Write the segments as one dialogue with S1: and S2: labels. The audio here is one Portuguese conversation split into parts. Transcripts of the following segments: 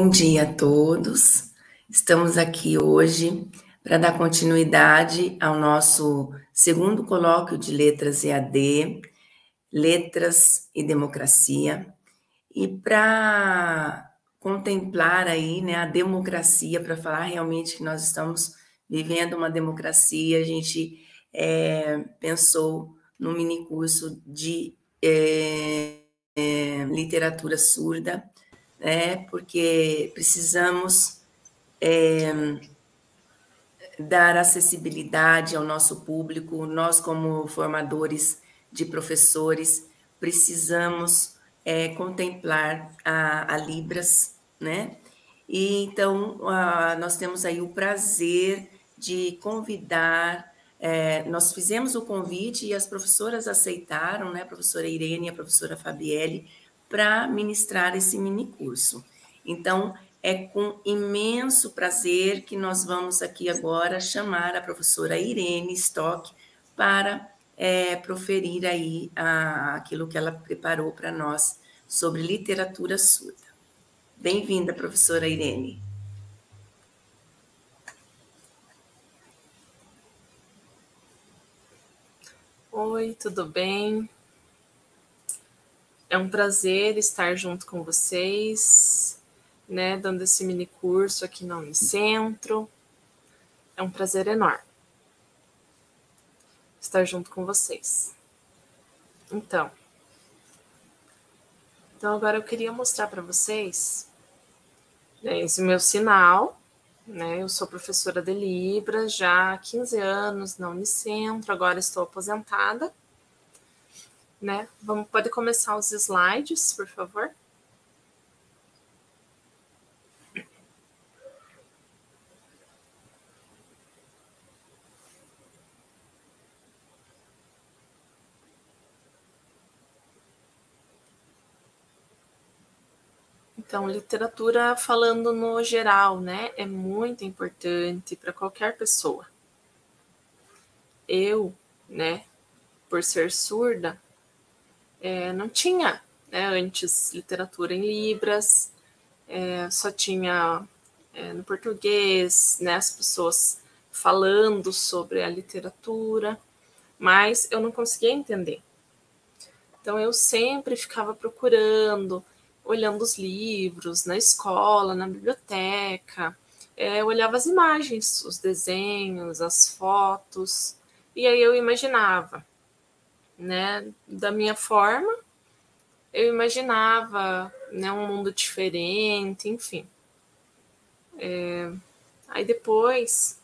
S1: Bom dia a todos. Estamos aqui hoje para dar continuidade ao nosso segundo colóquio de Letras EAD, Letras e Democracia, e para contemplar aí, né, a democracia, para falar realmente que nós estamos vivendo uma democracia, a gente é, pensou no mini curso de é, é, literatura surda, né? porque precisamos é, dar acessibilidade ao nosso público. Nós, como formadores de professores, precisamos é, contemplar a, a, Libras, né? E então a, nós temos aí o prazer de convidar. É, nós fizemos o convite e as professoras aceitaram, né? A professora Irene e a professora Fabielle, para ministrar esse mini curso. Então, é com imenso prazer que nós vamos aqui agora chamar a professora Irene Stock para é, proferir aí a, aquilo que ela preparou para nós sobre literatura surda. Bem-vinda, professora Irene.
S2: Oi, tudo bem? É um prazer estar junto com vocês, né, dando esse mini curso aqui na Unicentro. É um prazer enorme estar junto com vocês. Então, então agora eu queria mostrar para vocês né, esse meu sinal, né? Eu sou professora de Libras já há 15 anos na Unicentro, agora estou aposentada né? Vamos, pode começar os slides, por favor. Então, literatura falando no geral, né, é muito importante para qualquer pessoa. Eu, né, por ser surda, é, não tinha né, antes literatura em Libras, é, só tinha é, no português, né, as pessoas falando sobre a literatura, mas eu não conseguia entender. Então eu sempre ficava procurando, olhando os livros na escola, na biblioteca, é, eu olhava as imagens, os desenhos, as fotos, e aí eu imaginava né, da minha forma. Eu imaginava né, um mundo diferente, enfim. É, aí depois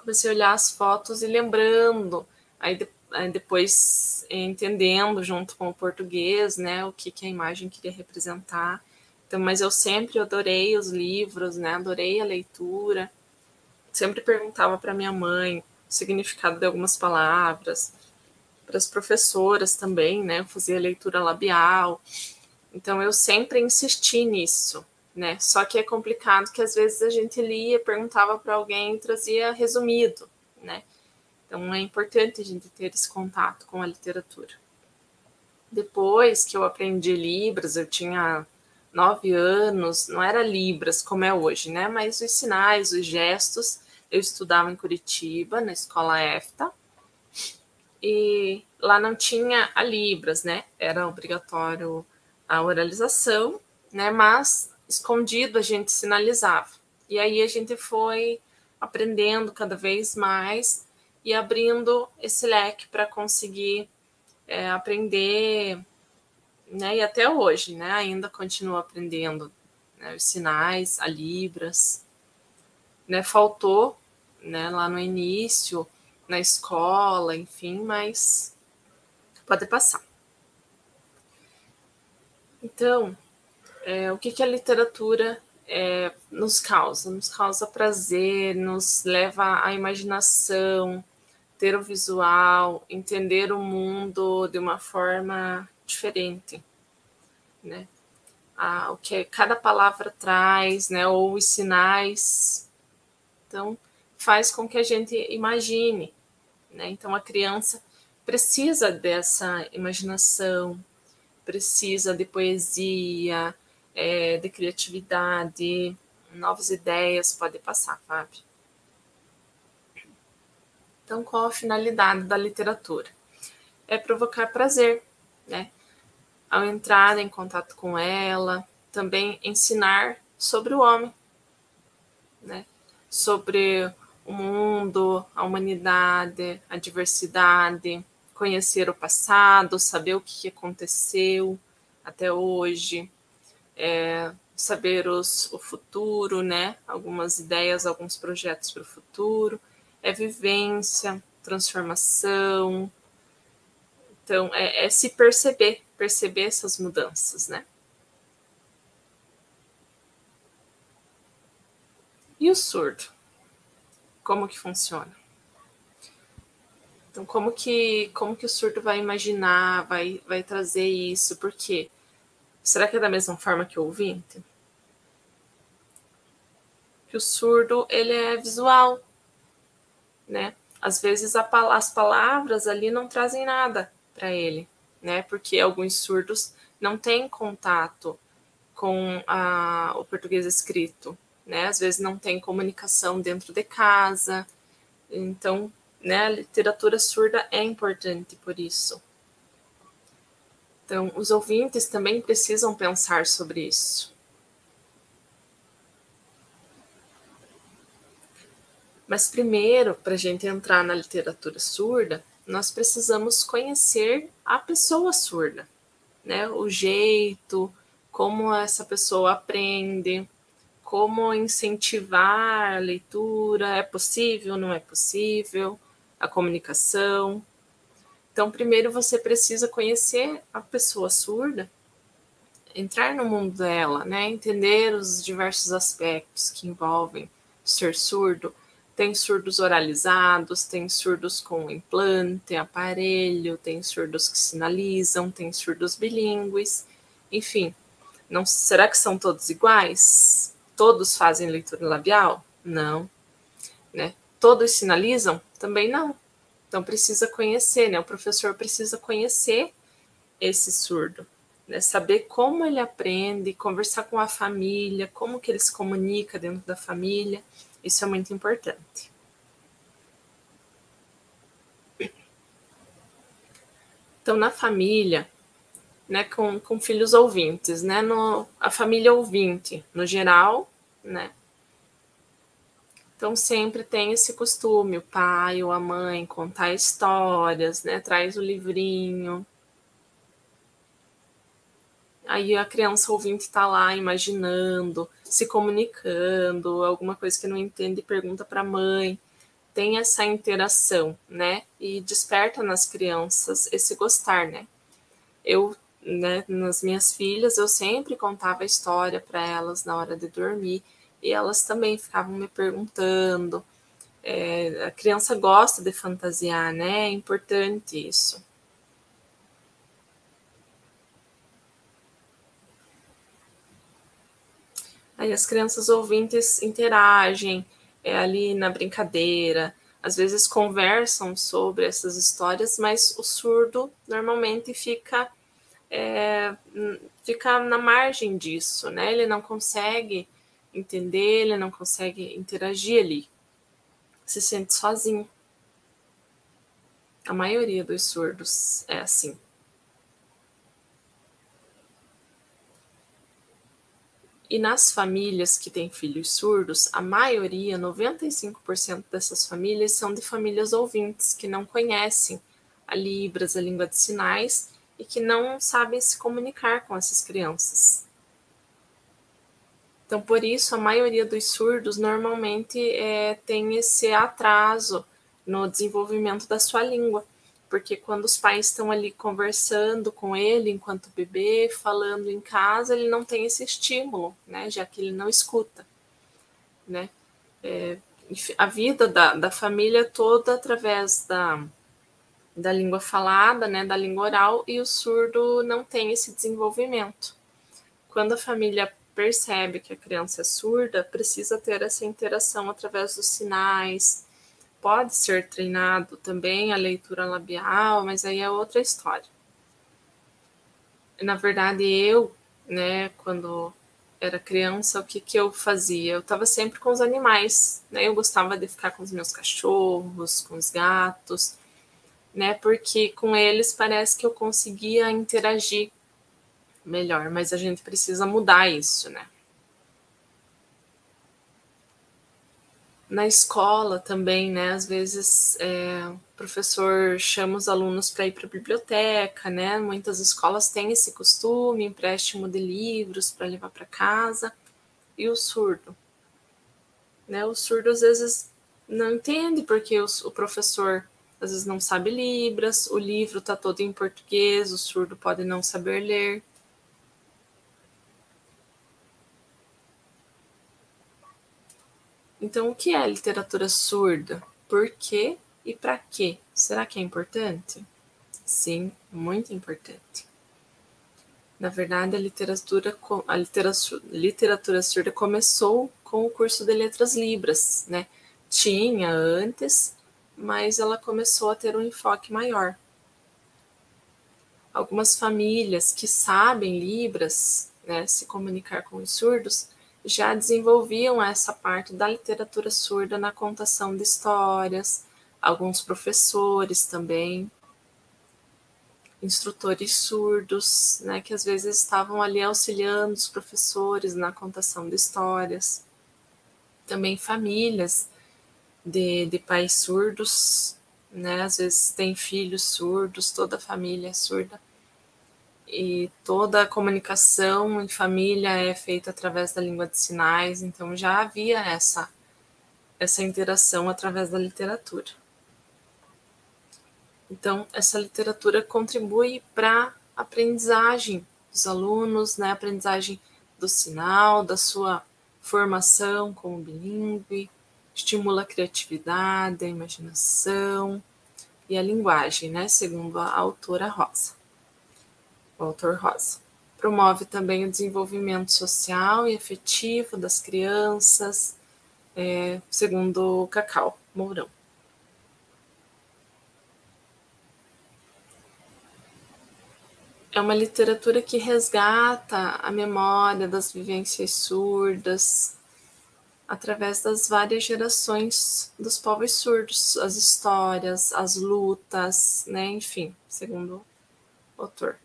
S2: comecei a olhar as fotos e lembrando, aí, de, aí, depois entendendo junto com o português, né, o que, que a imagem queria representar. Então, mas eu sempre adorei os livros, né, adorei a leitura. Sempre perguntava para minha mãe o significado de algumas palavras para as professoras também, né? Eu fazia leitura labial. Então eu sempre insisti nisso, né? Só que é complicado que às vezes a gente lia, perguntava para alguém e trazia resumido, né? Então é importante a gente ter esse contato com a literatura. Depois que eu aprendi Libras, eu tinha nove anos, não era Libras como é hoje, né? Mas os sinais, os gestos, eu estudava em Curitiba, na escola EFTA, e lá não tinha a Libras, né? Era obrigatório a oralização, né? Mas escondido a gente sinalizava. E aí a gente foi aprendendo cada vez mais e abrindo esse leque para conseguir é, aprender, né? E até hoje, né? Ainda continuo aprendendo né, os sinais, a Libras, né? Faltou, né? Lá no início na escola, enfim, mas pode passar. Então, é, o que, que a literatura é, nos causa? Nos causa prazer, nos leva à imaginação, ter o visual, entender o mundo de uma forma diferente, né? Ah, o que cada palavra traz, né? Ou os sinais. Então, faz com que a gente imagine, né? Então, a criança precisa dessa imaginação, precisa de poesia, é, de criatividade, novas ideias, pode passar, Fábio. Então, qual a finalidade da literatura? É provocar prazer, né? Ao entrar em contato com ela, também ensinar sobre o homem, né? Sobre o mundo, a humanidade, a diversidade, conhecer o passado, saber o que aconteceu até hoje, é, saber os, o futuro, né? Algumas ideias, alguns projetos para o futuro, é vivência, transformação. Então, é, é se perceber, perceber essas mudanças, né? E o surdo? Como que funciona? Então, como que, como que o surdo vai imaginar, vai, vai trazer isso? Por quê? Será que é da mesma forma que o ouvinte? Que o surdo, ele é visual, né? Às vezes a, as palavras ali não trazem nada para ele, né? Porque alguns surdos não têm contato com a, o português escrito, né? Às vezes não tem comunicação dentro de casa. Então, né, a literatura surda é importante por isso. Então, os ouvintes também precisam pensar sobre isso. Mas primeiro, para a gente entrar na literatura surda, nós precisamos conhecer a pessoa surda, né? O jeito, como essa pessoa aprende, como incentivar a leitura, é possível, não é possível, a comunicação. Então, primeiro você precisa conhecer a pessoa surda, entrar no mundo dela, né? entender os diversos aspectos que envolvem ser surdo. Tem surdos oralizados, tem surdos com implante, aparelho, tem surdos que sinalizam, tem surdos bilíngues, enfim. Não, será que são todos iguais? Todos fazem leitura labial? Não. Né? Todos sinalizam? Também não. Então precisa conhecer, né? O professor precisa conhecer esse surdo, né? Saber como ele aprende, conversar com a família, como que ele se comunica dentro da família. Isso é muito importante. Então, na família, né, com, com filhos ouvintes, né, no, a família ouvinte, no geral, né? Então sempre tem esse costume, o pai ou a mãe contar histórias, né? Traz o livrinho. Aí a criança ouvinte está lá imaginando, se comunicando, alguma coisa que não entende, pergunta para a mãe. Tem essa interação, né? E desperta nas crianças esse gostar, né? Eu né, nas minhas filhas, eu sempre contava a história para elas na hora de dormir e elas também ficavam me perguntando. É, a criança gosta de fantasiar, né? É importante isso. Aí as crianças ouvintes interagem é, ali na brincadeira, às vezes conversam sobre essas histórias, mas o surdo normalmente fica é, fica na margem disso, né? Ele não consegue entender, ele não consegue interagir ali, se sente sozinho. A maioria dos surdos é assim. E nas famílias que têm filhos surdos, a maioria, 95% dessas famílias, são de famílias ouvintes que não conhecem a Libras, a língua de sinais, e que não sabem se comunicar com essas crianças. Então, por isso, a maioria dos surdos normalmente é, tem esse atraso no desenvolvimento da sua língua, porque quando os pais estão ali conversando com ele enquanto bebê, falando em casa, ele não tem esse estímulo, né, já que ele não escuta, né. É, a vida da, da família toda através da, da língua falada, né, da língua oral, e o surdo não tem esse desenvolvimento. Quando a família percebe que a criança é surda, precisa ter essa interação através dos sinais. Pode ser treinado também a leitura labial, mas aí é outra história. Na verdade, eu, né, quando era criança, o que, que eu fazia? Eu estava sempre com os animais, né? Eu gostava de ficar com os meus cachorros, com os gatos, né? Porque com eles parece que eu conseguia interagir melhor, mas a gente precisa mudar isso, né? Na escola também, né? Às vezes é, o professor chama os alunos para ir para a biblioteca, né? Muitas escolas têm esse costume, empréstimo de livros para levar para casa. E o surdo? Né? O surdo às vezes não entende porque o, o professor às vezes não sabe Libras, o livro está todo em português, o surdo pode não saber ler. Então, o que é literatura surda? Por quê e para quê? Será que é importante? Sim, muito importante. Na verdade, a literatura, a literatura, literatura surda começou com o curso de letras libras, né? Tinha antes, mas ela começou a ter um enfoque maior. Algumas famílias que sabem libras, né, se comunicar com os surdos, já desenvolviam essa parte da literatura surda na contação de histórias, alguns professores também, instrutores surdos, né, que às vezes estavam ali auxiliando os professores na contação de histórias. Também famílias de, de pais surdos, né, às vezes tem filhos surdos, toda a família é surda e toda a comunicação em família é feita através da língua de sinais, então já havia essa essa interação através da literatura. Então, essa literatura contribui para a aprendizagem dos alunos, né, aprendizagem do sinal, da sua formação como bilíngue, estimula a criatividade, a imaginação e a linguagem, né, segundo a autora Rosa o autor Rosa. Promove também o desenvolvimento social e afetivo das crianças, é, segundo Cacau Mourão. É uma literatura que resgata a memória das vivências surdas através das várias gerações dos povos surdos, as histórias, as lutas, né, enfim, segundo o autor.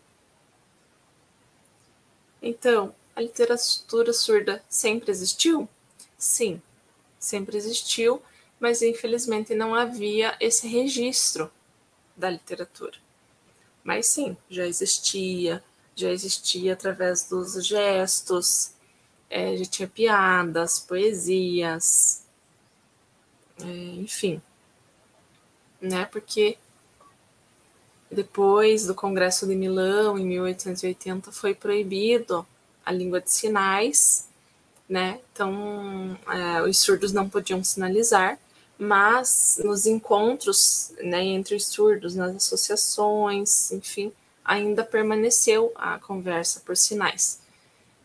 S2: Então, a literatura surda sempre existiu? Sim, sempre existiu, mas infelizmente não havia esse registro da literatura. Mas sim, já existia, já existia através dos gestos, é, já tinha piadas, poesias, é, enfim, né? Porque depois do Congresso de Milão, em 1880, foi proibido a língua de sinais, né? Então, é, os surdos não podiam sinalizar, mas nos encontros né, entre os surdos, nas associações, enfim, ainda permaneceu a conversa por sinais.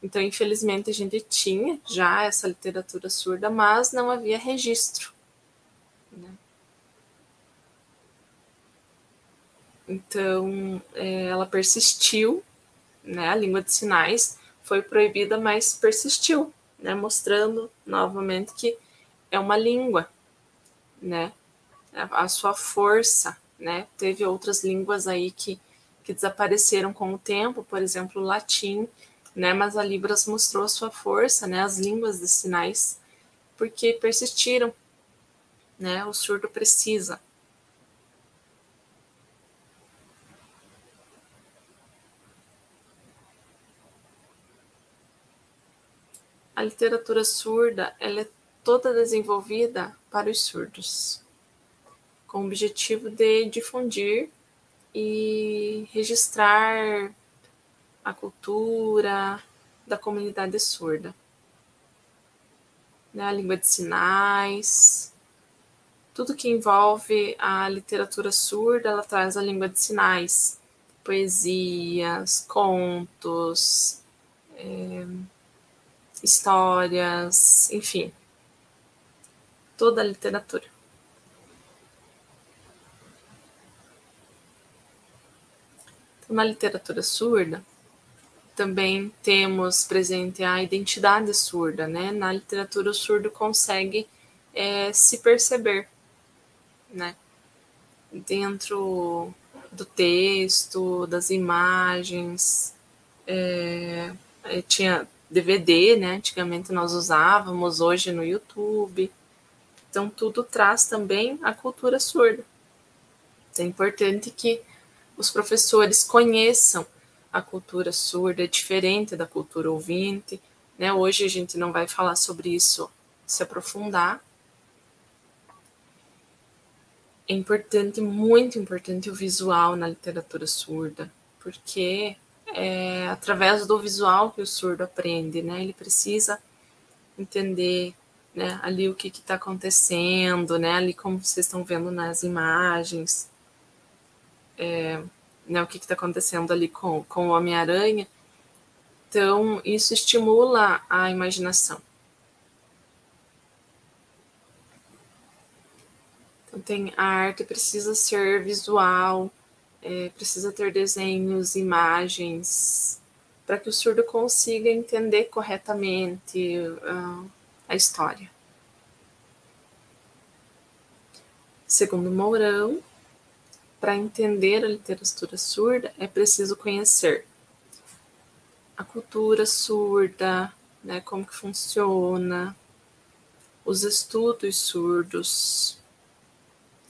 S2: Então, infelizmente, a gente tinha já essa literatura surda, mas não havia registro. Então, é, ela persistiu, né? A língua de sinais foi proibida, mas persistiu, né? Mostrando novamente que é uma língua, né? A, sua força, né? Teve outras línguas aí que, que desapareceram com o tempo, por exemplo, o latim, né? Mas a Libras mostrou a sua força, né? As línguas de sinais, porque persistiram, né? O surdo precisa A literatura surda ela é toda desenvolvida para os surdos, com o objetivo de difundir e registrar a cultura da comunidade surda. Né, a língua de sinais, tudo que envolve a literatura surda, ela traz a língua de sinais, poesias, contos, é, histórias, enfim, toda a literatura. Então, na literatura surda, também temos presente a identidade surda, né? Na literatura, o surdo consegue é, se perceber, né? Dentro do texto, das imagens, é, é tinha DVD, né? Antigamente nós usávamos, hoje no YouTube. Então, tudo traz também a cultura surda. É importante que os professores conheçam a cultura surda, é diferente da cultura ouvinte. Né? Hoje a gente não vai falar sobre isso, se aprofundar. É importante, muito importante o visual na literatura surda, porque é através do visual que o surdo aprende, né? Ele precisa entender né, ali o que está acontecendo, né? Ali como vocês estão vendo nas imagens, é, né, o que está acontecendo ali com, com o Homem-Aranha. Então, isso estimula a imaginação. Então, tem a arte precisa ser visual, é, precisa ter desenhos, imagens, para que o surdo consiga entender corretamente uh, a história. Segundo Mourão, para entender a literatura surda, é preciso conhecer a cultura surda, né, como que funciona, os estudos surdos,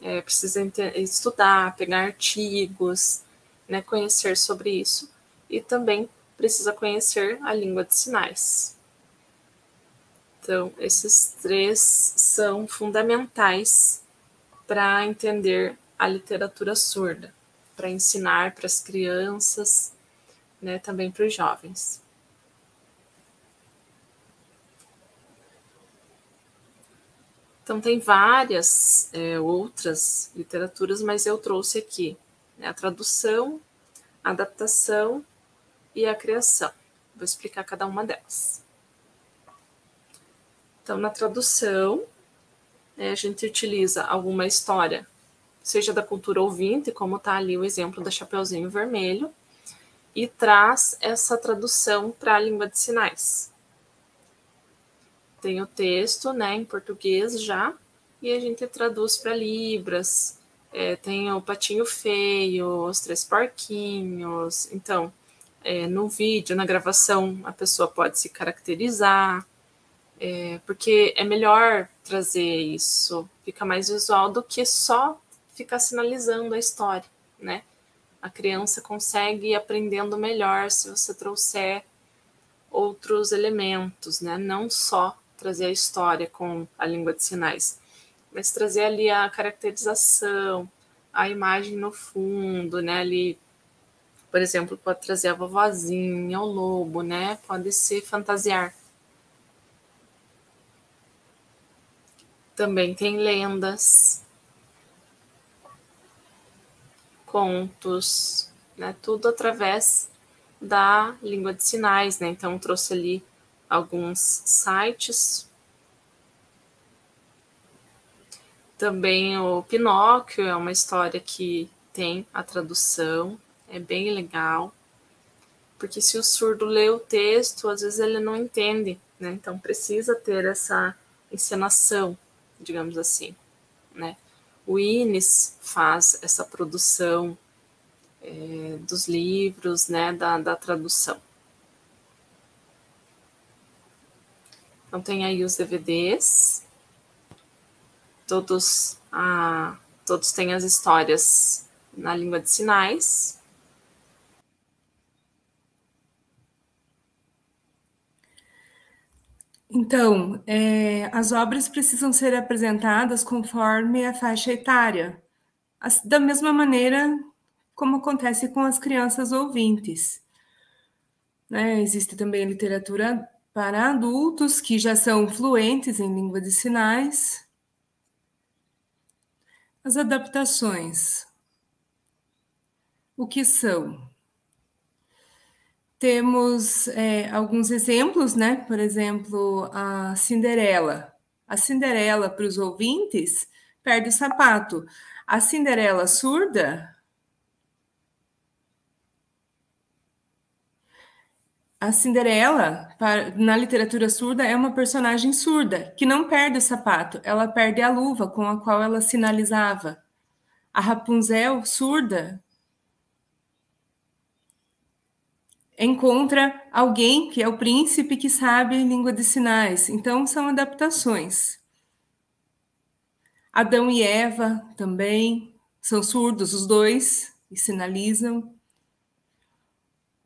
S2: é, precisa estudar, pegar artigos, né, conhecer sobre isso e também precisa conhecer a língua de sinais. Então, esses três são fundamentais para entender a literatura surda, para ensinar para as crianças, né, também para os jovens. Então, tem várias é, outras literaturas, mas eu trouxe aqui né, a tradução, a adaptação e a criação. Vou explicar cada uma delas. Então, na tradução, é, a gente utiliza alguma história seja da cultura ouvinte, como está ali o exemplo da Chapeuzinho Vermelho, e traz essa tradução para a língua de sinais. Tem o texto né, em português já, e a gente traduz para Libras. É, tem o Patinho Feio, os Três Porquinhos. Então, é, no vídeo, na gravação, a pessoa pode se caracterizar, é, porque é melhor trazer isso, fica mais visual do que só ficar sinalizando a história, né? A criança consegue ir aprendendo melhor se você trouxer outros elementos, né? Não só trazer a história com a língua de sinais, mas trazer ali a caracterização, a imagem no fundo, né? Ali, por exemplo, pode trazer a vovozinha, o lobo, né? Pode se fantasiar. Também tem lendas, contos, né? Tudo através da língua de sinais, né? Então trouxe ali alguns sites. Também o Pinóquio é uma história que tem a tradução, é bem legal. Porque se o surdo lê o texto, às vezes ele não entende, né? Então precisa ter essa encenação, digamos assim, né? O INES faz essa produção é, dos livros, né, da, da tradução. Então tem aí os DVDs, todos, ah, todos têm as histórias na língua de sinais,
S3: Então, é, as obras precisam ser apresentadas conforme a faixa etária, da mesma maneira como acontece com as crianças ouvintes. Né? Existe também literatura para adultos que já são fluentes em língua de sinais. As adaptações. O que são? Temos é, alguns exemplos, né? Por exemplo, a Cinderela. A Cinderela, para os ouvintes, perde o sapato. A Cinderela surda a Cinderela, na literatura surda, é uma personagem surda, que não perde o sapato, ela perde a luva com a qual ela sinalizava. A Rapunzel, surda, encontra alguém que é o príncipe que sabe língua de sinais. Então, são adaptações. Adão e Eva também são surdos, os dois, e sinalizam.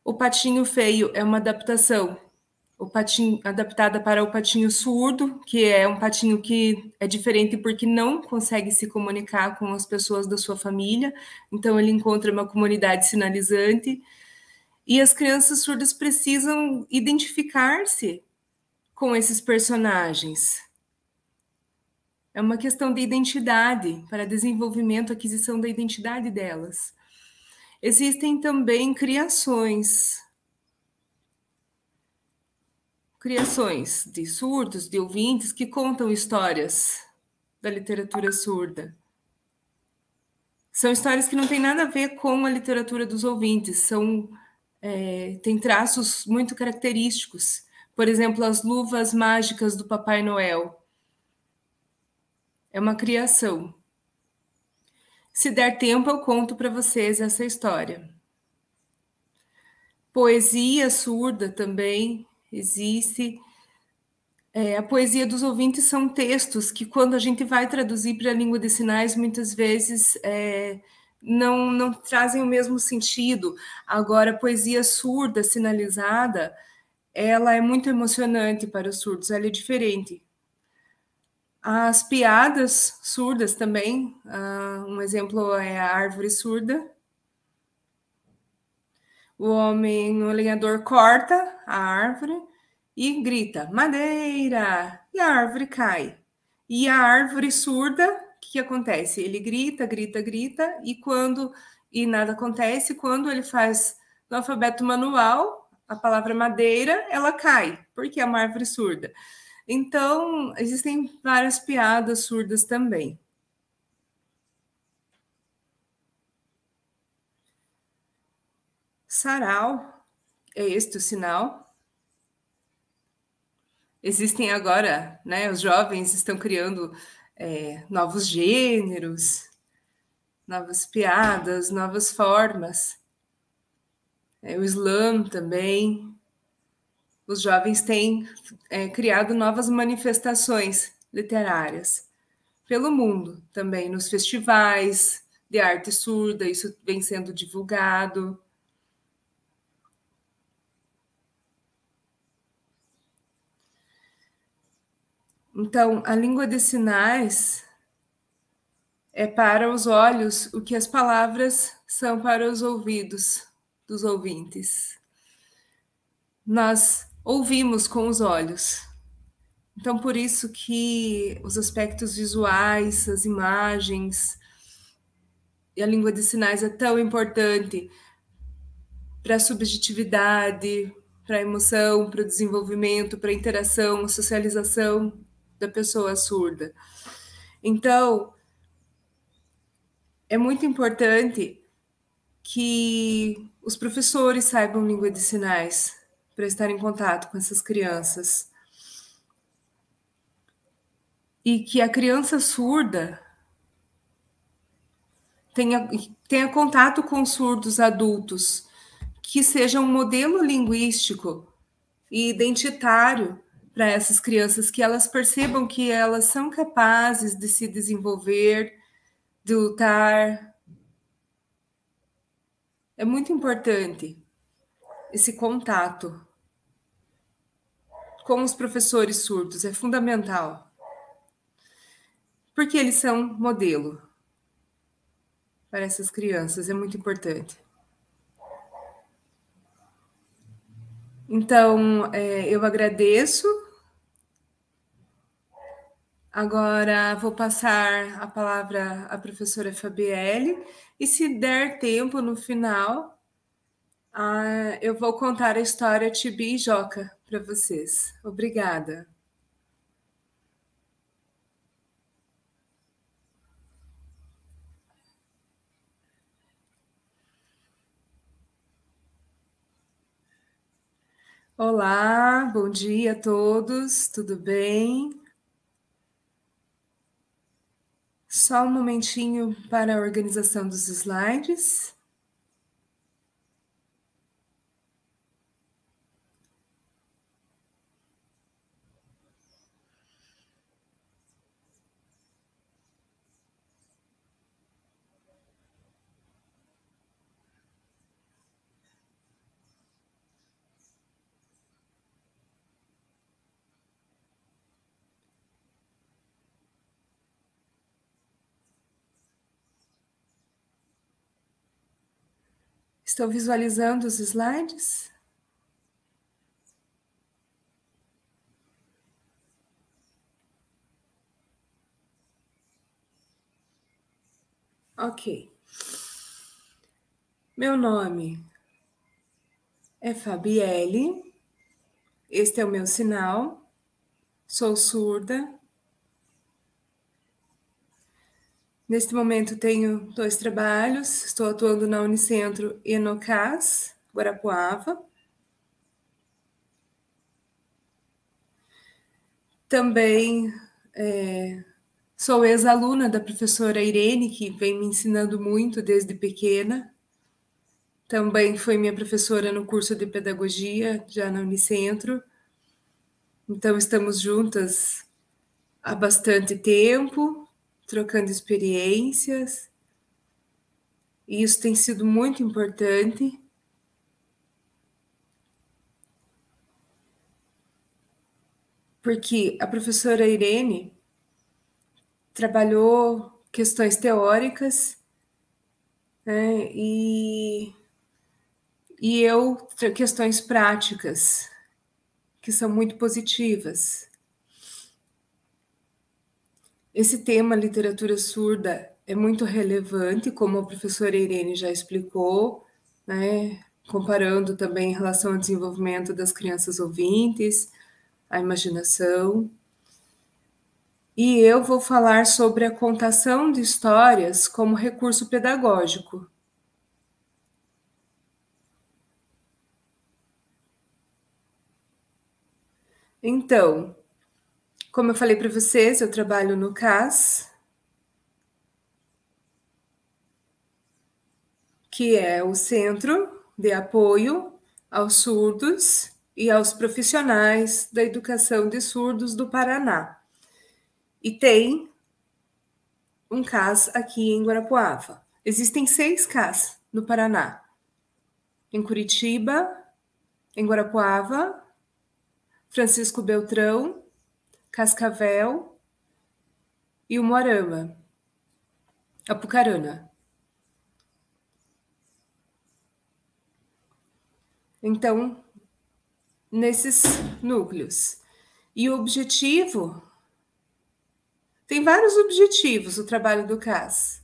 S3: O Patinho Feio é uma adaptação, o patinho adaptada para o patinho surdo, que é um patinho que é diferente porque não consegue se comunicar com as pessoas da sua família, então ele encontra uma comunidade sinalizante. E as crianças surdas precisam identificar-se com esses personagens. É uma questão de identidade, para desenvolvimento, aquisição da identidade delas. Existem também criações. Criações de surdos, de ouvintes que contam histórias da literatura surda. São histórias que não têm nada a ver com a literatura dos ouvintes, são é, têm traços muito característicos. Por exemplo, as luvas mágicas do Papai Noel. É uma criação se der tempo, eu conto para vocês essa história. Poesia surda também existe. É, a poesia dos ouvintes são textos que, quando a gente vai traduzir para a língua de sinais, muitas vezes é, não, não trazem o mesmo sentido. Agora, a poesia surda, sinalizada, ela é muito emocionante para os surdos, ela é diferente. As piadas surdas também, uh, um exemplo é a árvore surda. O homem, o lenhador corta a árvore e grita madeira, e a árvore cai. E a árvore surda, o que, que acontece? Ele grita, grita, grita, e quando e nada acontece, quando ele faz no alfabeto manual a palavra madeira, ela cai, porque é uma árvore surda. Então, existem várias piadas surdas também. Sarau, é este o sinal. Existem agora, né? Os jovens estão criando é, novos gêneros, novas piadas, novas formas. É, o Islã também os jovens têm é, criado novas manifestações literárias pelo mundo, também nos festivais de arte surda, isso vem sendo divulgado. Então, a língua de sinais é para os olhos o que as palavras são para os ouvidos dos ouvintes. Nós ouvimos com os olhos. Então, por isso que os aspectos visuais, as imagens e a língua de sinais é tão importante para a subjetividade, para a emoção, para o desenvolvimento, para a interação, a socialização da pessoa surda. Então, é muito importante que os professores saibam língua de sinais, para estar em contato com essas crianças. E que a criança surda tenha, tenha contato com surdos adultos, que seja um modelo linguístico e identitário para essas crianças, que elas percebam que elas são capazes de se desenvolver, de lutar. É muito importante esse contato com os professores surdos é fundamental. Porque eles são modelo para essas crianças, é muito importante. Então, é, eu agradeço. Agora vou passar a palavra à professora Fabielle, e se der tempo no final, ah, eu vou contar a história Tibi e Joca para vocês. Obrigada. Olá, bom dia a todos, tudo bem? Só um momentinho para a organização dos slides. Estão visualizando os slides? Ok. Meu nome é Fabielle. Este é o meu sinal. Sou surda. Neste momento tenho dois trabalhos, estou atuando na Unicentro e no CAS, Guarapuava. Também é, sou ex-aluna da professora Irene, que vem me ensinando muito desde pequena. Também foi minha professora no curso de pedagogia, já na Unicentro. Então, estamos juntas há bastante tempo trocando experiências. E isso tem sido muito importante. Porque a professora Irene trabalhou questões teóricas né, e, e eu questões práticas, que são muito positivas. Esse tema, literatura surda, é muito relevante, como a professora Irene já explicou, né? comparando também em relação ao desenvolvimento das crianças ouvintes, a imaginação. E eu vou falar sobre a contação de histórias como recurso pedagógico. Então, como eu falei para vocês, eu trabalho no CAS, que é o Centro de Apoio aos Surdos e aos Profissionais da Educação de Surdos do Paraná. E tem um CAS aqui em Guarapuava. Existem seis CAS no Paraná. Em Curitiba, em Guarapuava, Francisco Beltrão, Cascavel e o Moarama, Apucarana. Então, nesses núcleos. E o objetivo tem vários objetivos o trabalho do CAS.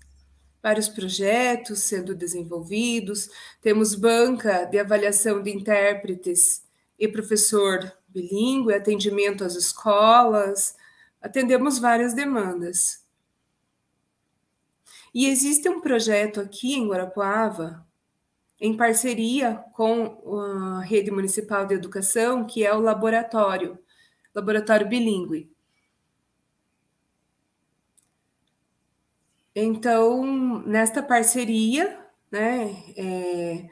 S3: Vários projetos sendo desenvolvidos, temos banca de avaliação de intérpretes e professor bilíngue, atendimento às escolas, atendemos várias demandas. E existe um projeto aqui em Guarapuava, em parceria com a Rede Municipal de Educação, que é o laboratório, laboratório bilíngue. Então, nesta parceria, né, é,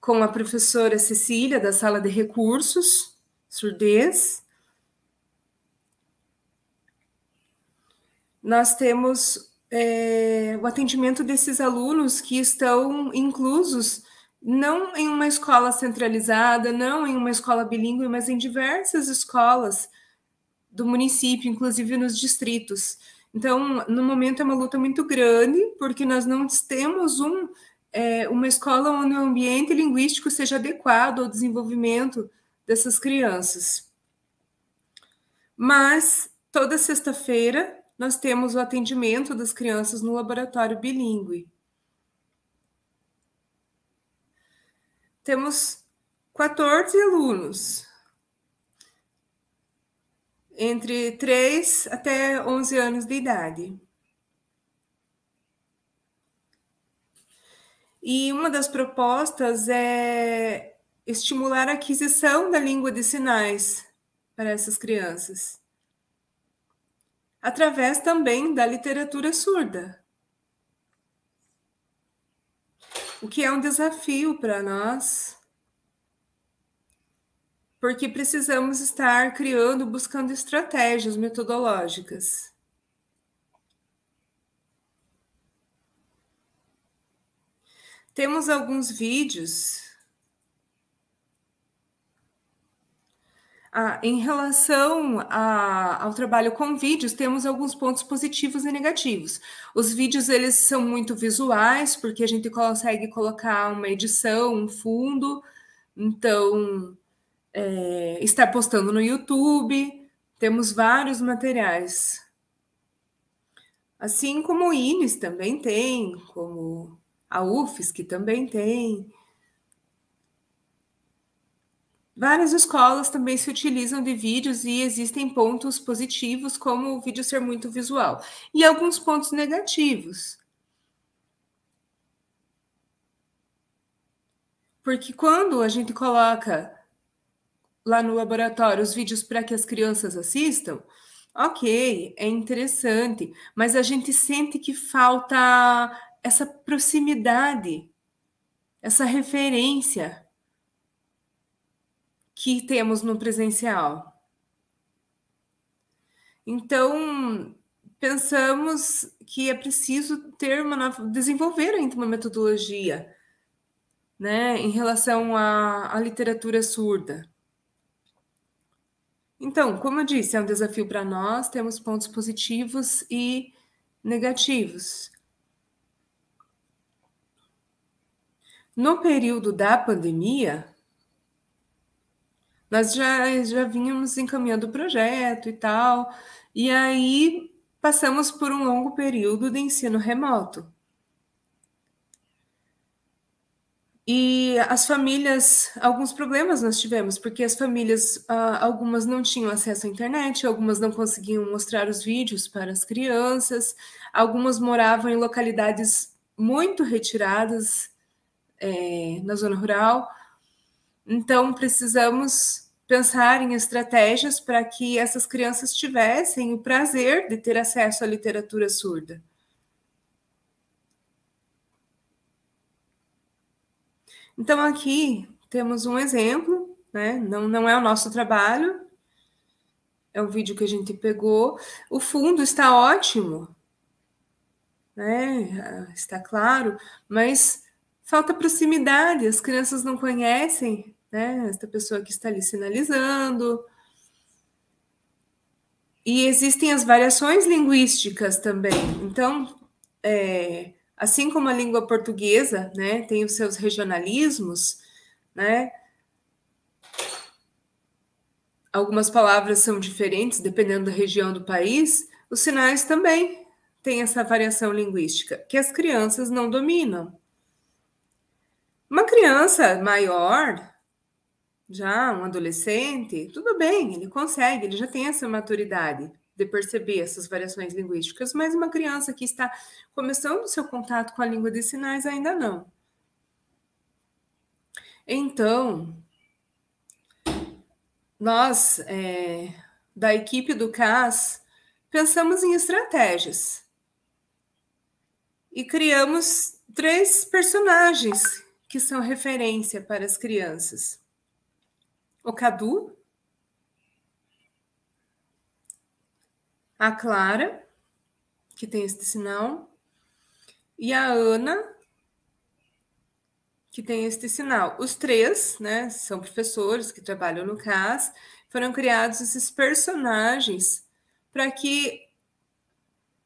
S3: com a professora Cecília, da Sala de Recursos, surdez. Nós temos é, o atendimento desses alunos que estão inclusos não em uma escola centralizada, não em uma escola bilíngue, mas em diversas escolas do município, inclusive nos distritos. Então, no momento é uma luta muito grande, porque nós não temos um, é, uma escola onde o ambiente linguístico seja adequado ao desenvolvimento dessas crianças. Mas toda sexta-feira nós temos o atendimento das crianças no laboratório bilíngue. Temos 14 alunos, entre 3 até 11 anos de idade. E uma das propostas é estimular a aquisição da língua de sinais para essas crianças, através também da literatura surda. O que é um desafio para nós, porque precisamos estar criando, buscando estratégias metodológicas. Temos alguns vídeos Ah, em relação a, ao trabalho com vídeos, temos alguns pontos positivos e negativos. Os vídeos eles são muito visuais, porque a gente consegue colocar uma edição, um fundo, então é, estar postando no YouTube, temos vários materiais. Assim como o INES também tem, como a UFSC também tem. Várias escolas também se utilizam de vídeos e existem pontos positivos, como o vídeo ser muito visual, e alguns pontos negativos. Porque quando a gente coloca lá no laboratório os vídeos para que as crianças assistam, ok, é interessante, mas a gente sente que falta essa proximidade, essa referência que temos no presencial. Então, pensamos que é preciso ter uma nova, desenvolver ainda uma metodologia, né, em relação à, à literatura surda. Então, como eu disse, é um desafio para nós, temos pontos positivos e negativos. No período da pandemia, nós já, já vínhamos encaminhando o projeto e tal, e aí passamos por um longo período de ensino remoto. E as famílias, alguns problemas nós tivemos, porque as famílias, ah, algumas não tinham acesso à internet, algumas não conseguiam mostrar os vídeos para as crianças, algumas moravam em localidades muito retiradas é, na zona rural. Então, precisamos pensar em estratégias para que essas crianças tivessem o prazer de ter acesso à literatura surda. Então, aqui temos um exemplo, né? não, não é o nosso trabalho, é um vídeo que a gente pegou. O fundo está ótimo, né? está claro, mas falta proximidade, as crianças não conhecem né? Esta pessoa que está ali sinalizando. E existem as variações linguísticas também. Então, é, assim como a língua portuguesa, né, tem os seus regionalismos, né? Algumas palavras são diferentes dependendo da região do país. Os sinais também têm essa variação linguística que as crianças não dominam. Uma criança maior, já um adolescente, tudo bem, ele consegue, ele já tem essa maturidade de perceber essas variações linguísticas, mas uma criança que está começando o seu contato com a língua de sinais ainda não. Então, nós, é, da equipe do CAS, pensamos em estratégias e criamos três personagens que são referência para as crianças o Cadu, a Clara, que tem este sinal, e a Ana, que tem este sinal. Os três, né, são professores que trabalham no CAS, foram criados esses personagens para que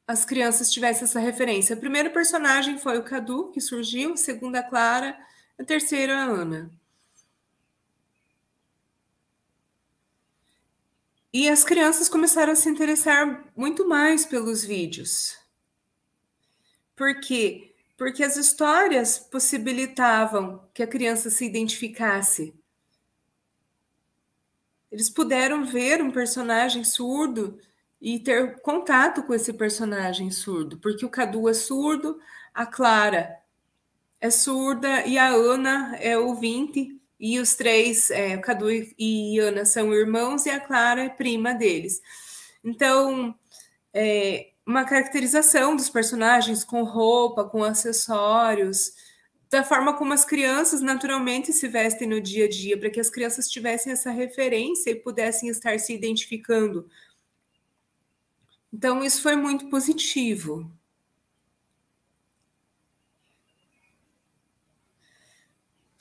S3: as crianças tivessem essa referência. O primeiro personagem foi o Cadu, que surgiu, a segunda a Clara, a terceira a Ana. E as crianças começaram a se interessar muito mais pelos vídeos. Por quê? Porque as histórias possibilitavam que a criança se identificasse. Eles puderam ver um personagem surdo e ter contato com esse personagem surdo, porque o Cadu é surdo, a Clara é surda e a Ana é ouvinte E os três, é, Cadu e Ana são irmãos e a Clara é prima deles. Então, é, uma caracterização dos personagens com roupa, com acessórios, da forma como as crianças naturalmente se vestem no dia a dia, para que as crianças tivessem essa referência e pudessem estar se identificando. Então, isso foi muito positivo.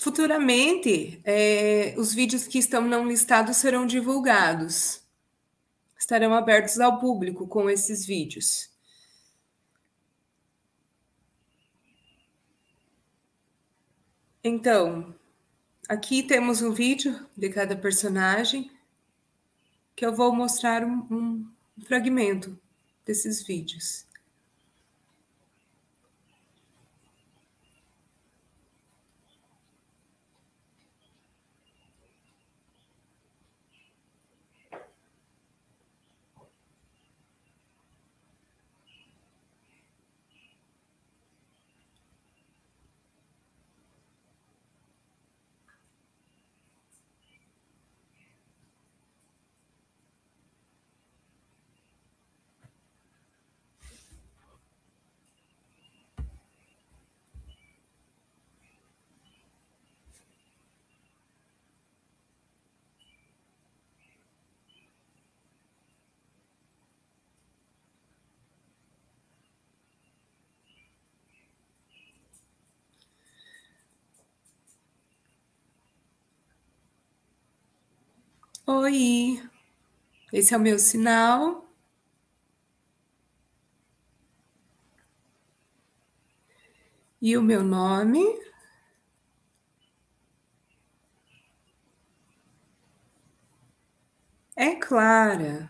S3: Futuramente, é, os vídeos que estão não listados serão divulgados. Estarão abertos ao público com esses vídeos. Então, aqui temos um vídeo de cada personagem que eu vou mostrar um, um fragmento desses vídeos. Oi, esse é o meu sinal. E o meu nome? É Clara.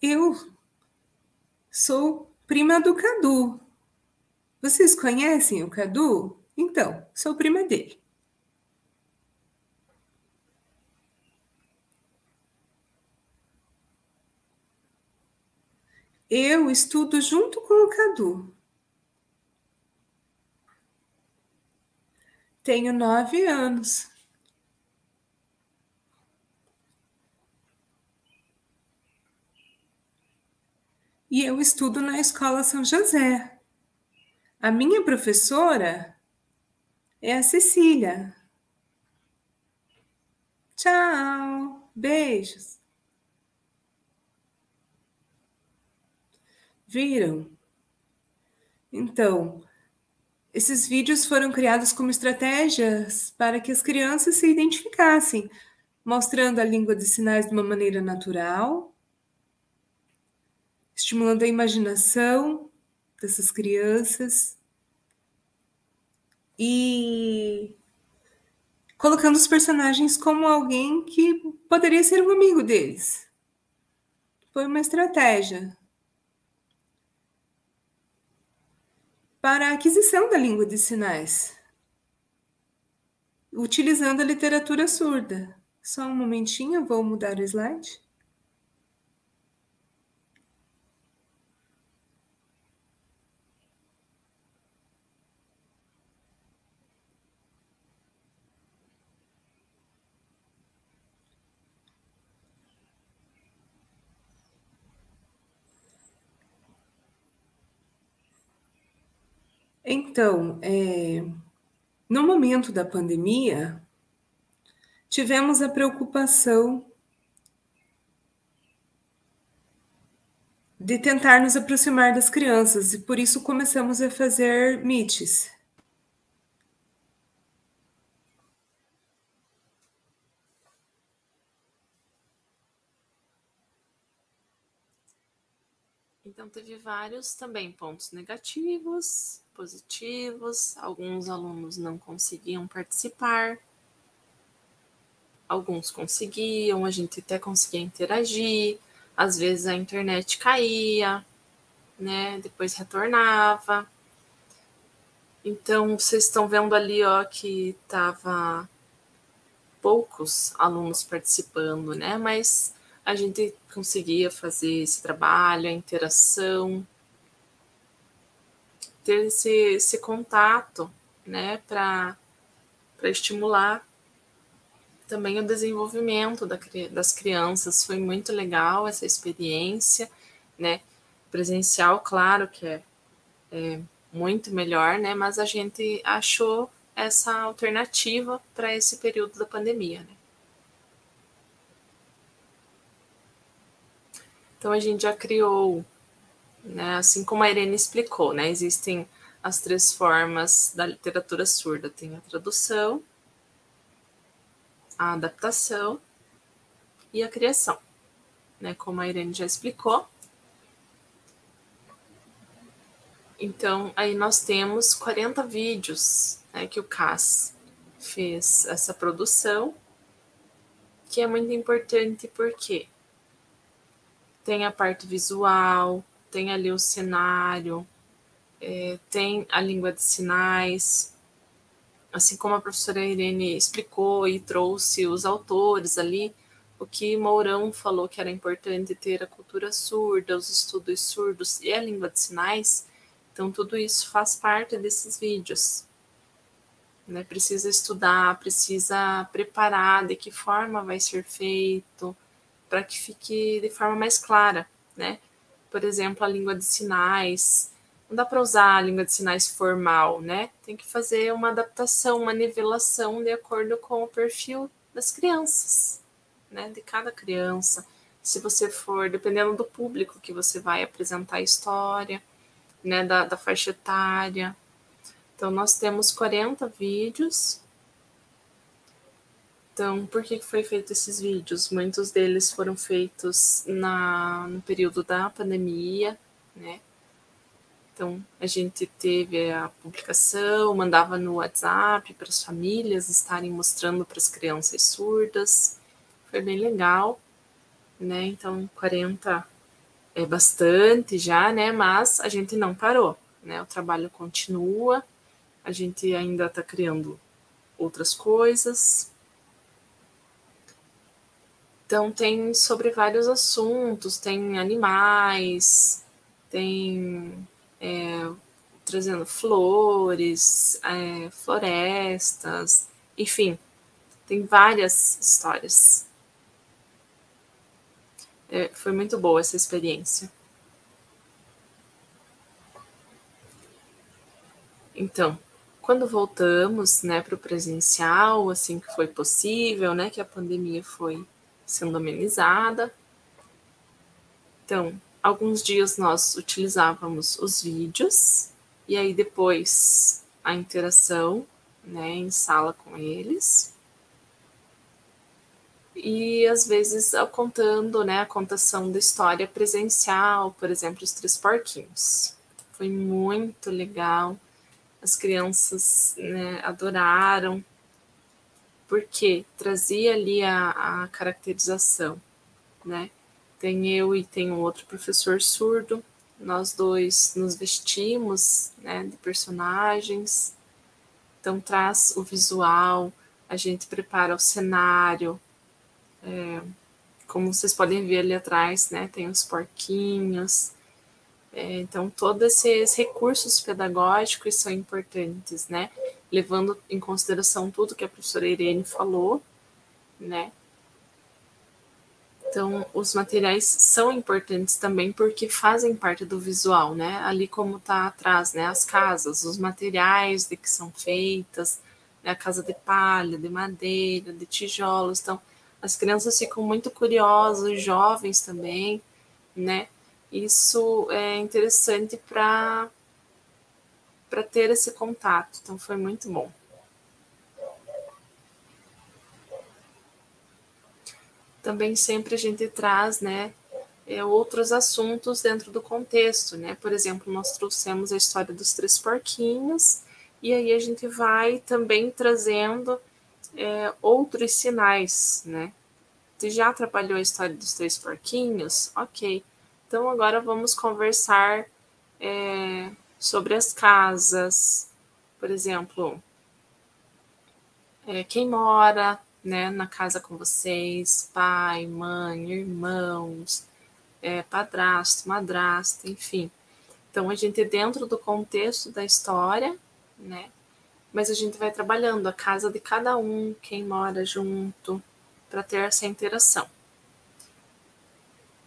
S3: Eu sou prima do Cadu. Vocês conhecem o Cadu? Então, sou prima dele. Eu estudo junto com o Cadu. Tenho nove anos. E eu estudo na Escola São José. A minha professora é a Cecília. Tchau, beijos. Viram? Então, esses vídeos foram criados como estratégias para que as crianças se identificassem, mostrando a língua de sinais de uma maneira natural, estimulando a imaginação dessas crianças e colocando os personagens como alguém que poderia ser um amigo deles. Foi uma estratégia para a aquisição da língua de sinais, utilizando a literatura surda. Só um momentinho, vou mudar o slide. Então, é, no momento da pandemia, tivemos a preocupação de tentar nos aproximar das crianças e por isso começamos a fazer meets.
S2: Então teve vários também pontos negativos, positivos, alguns alunos não conseguiam participar, alguns conseguiam, a gente até conseguia interagir, às vezes a internet caía, né? Depois retornava. Então, vocês estão vendo ali, ó, que tava poucos alunos participando, né? Mas a gente conseguia fazer esse trabalho, a interação, ter esse, esse contato, né, para estimular também o desenvolvimento da, das crianças. Foi muito legal essa experiência, né? Presencial, claro que é, é muito melhor, né? Mas a gente achou essa alternativa para esse período da pandemia, né? Então a gente já criou, né, assim como a Irene explicou, né, existem as três formas da literatura surda, tem a tradução, a adaptação e a criação, né, como a Irene já explicou. Então, aí nós temos 40 vídeos né, que o CAS fez essa produção, que é muito importante porque tem a parte visual, tem ali o cenário, é, tem a língua de sinais, assim como a professora Irene explicou e trouxe os autores ali, o que Mourão falou que era importante ter a cultura surda, os estudos surdos e a língua de sinais, então tudo isso faz parte desses vídeos. Né? Precisa estudar, precisa preparar de que forma vai ser feito, para que fique de forma mais clara, né? Por exemplo, a língua de sinais, não dá para usar a língua de sinais formal, né? Tem que fazer uma adaptação, uma nivelação de acordo com o perfil das crianças, né? De cada criança. Se você for, dependendo do público que você vai apresentar a história, né? Da, da faixa etária. Então, nós temos 40 vídeos. Então, por que foi feito esses vídeos? Muitos deles foram feitos na, no período da pandemia, né? Então, a gente teve a publicação, mandava no WhatsApp para as famílias estarem mostrando para as crianças surdas. Foi bem legal, né? Então, 40 é bastante já, né? Mas a gente não parou, né? O trabalho continua, a gente ainda está criando outras coisas. Então, tem sobre vários assuntos, tem animais, tem é, trazendo flores, é, florestas, enfim, tem várias histórias. É, foi muito boa essa experiência. Então, quando voltamos né, para o presencial, assim que foi possível, né, que a pandemia foi sendo amenizada. Então, alguns dias nós utilizávamos os vídeos e aí depois a interação, né, em sala com eles. E às vezes contando, né, a contação da história presencial, por exemplo, os três porquinhos. Foi muito legal. As crianças né, adoraram, porque trazia ali a, a caracterização, né? tem eu e tem um outro professor surdo. Nós dois nos vestimos né, de personagens. Então traz o visual, a gente prepara o cenário. É, como vocês podem ver ali atrás, né, tem os porquinhos. É, então todos esses recursos pedagógicos são importantes, né? Levando em consideração tudo que a professora Irene falou, né? Então, os materiais são importantes também porque fazem parte do visual, né? Ali como está atrás, né? As casas, os materiais de que são feitas, né? a casa de palha, de madeira, de tijolos. Então, as crianças ficam muito curiosas, os jovens também, né? Isso é interessante para para ter esse contato. Então, foi muito bom. também sempre a gente traz, né, é, outros assuntos dentro do contexto, né? Por exemplo, nós trouxemos a história dos três porquinhos e aí a gente vai também trazendo é, outros sinais, né? Você já trabalhou a história dos três porquinhos? Ok. Então agora vamos conversar é, sobre as casas, por exemplo, é, quem mora né, na casa com vocês, pai, mãe, irmãos, é, padrasto, madrasta, enfim. Então a gente dentro do contexto da história, né? Mas a gente vai trabalhando a casa de cada um, quem mora junto, para ter essa interação.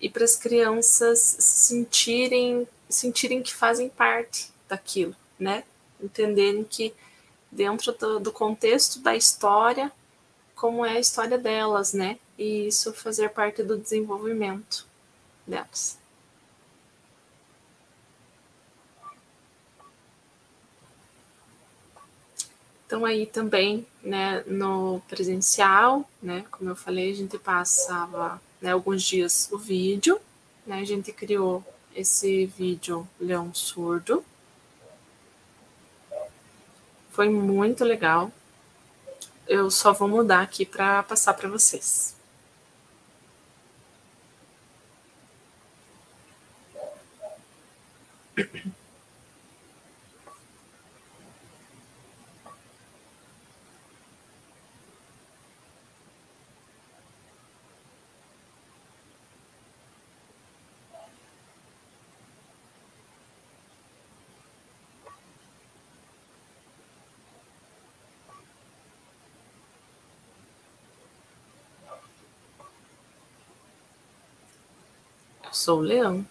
S2: E para as crianças sentirem, sentirem que fazem parte daquilo, né? Entenderem que dentro do, do contexto da história, como é a história delas, né? E isso fazer parte do desenvolvimento delas. Então aí também, né, no presencial, né, como eu falei, a gente passava né, alguns dias o vídeo, né, a gente criou esse vídeo Leão Surdo. Foi muito legal. Eu só vou mudar aqui para passar para vocês. sou o leão.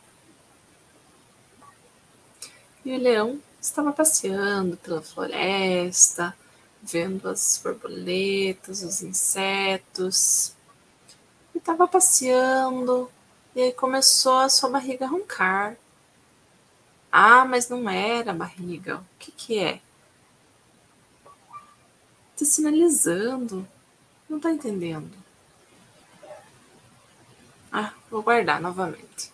S2: E o leão estava passeando pela floresta, vendo as borboletas, os insetos. E estava passeando, e aí começou a sua barriga a roncar. Ah, mas não era barriga. O que, que é? Está sinalizando. Não está entendendo. Ah, vou guardar novamente.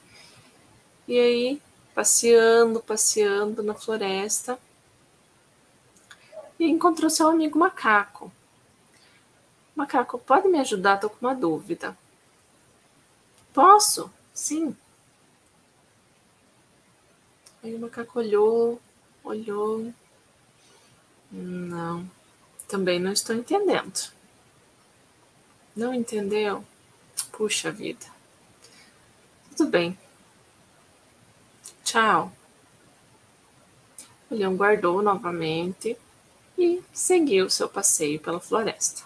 S2: E aí, passeando, passeando na floresta, e encontrou seu amigo macaco. Macaco, pode me ajudar? Estou com uma dúvida. Posso? Sim. Aí o macaco olhou, olhou. Não, também não estou entendendo. Não entendeu? Puxa vida. Tudo bem. Tchau. O leão guardou novamente e seguiu seu passeio pela floresta.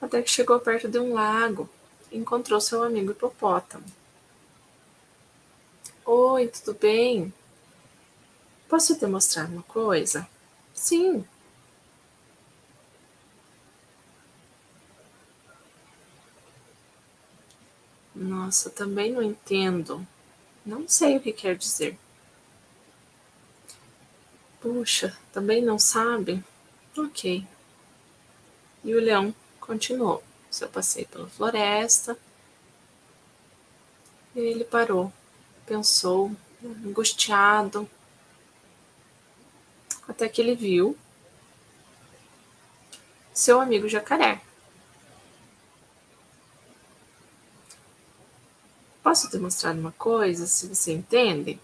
S2: Até que chegou perto de um lago e encontrou seu amigo hipopótamo. Oi, tudo bem? Posso te mostrar uma coisa? Sim, Nossa, também não entendo. Não sei o que quer dizer. Puxa, também não sabe? Ok. E o leão continuou seu passeio pela floresta. E ele parou, pensou, angustiado, até que ele viu seu amigo jacaré. Posso te mostrar uma coisa, se você entende?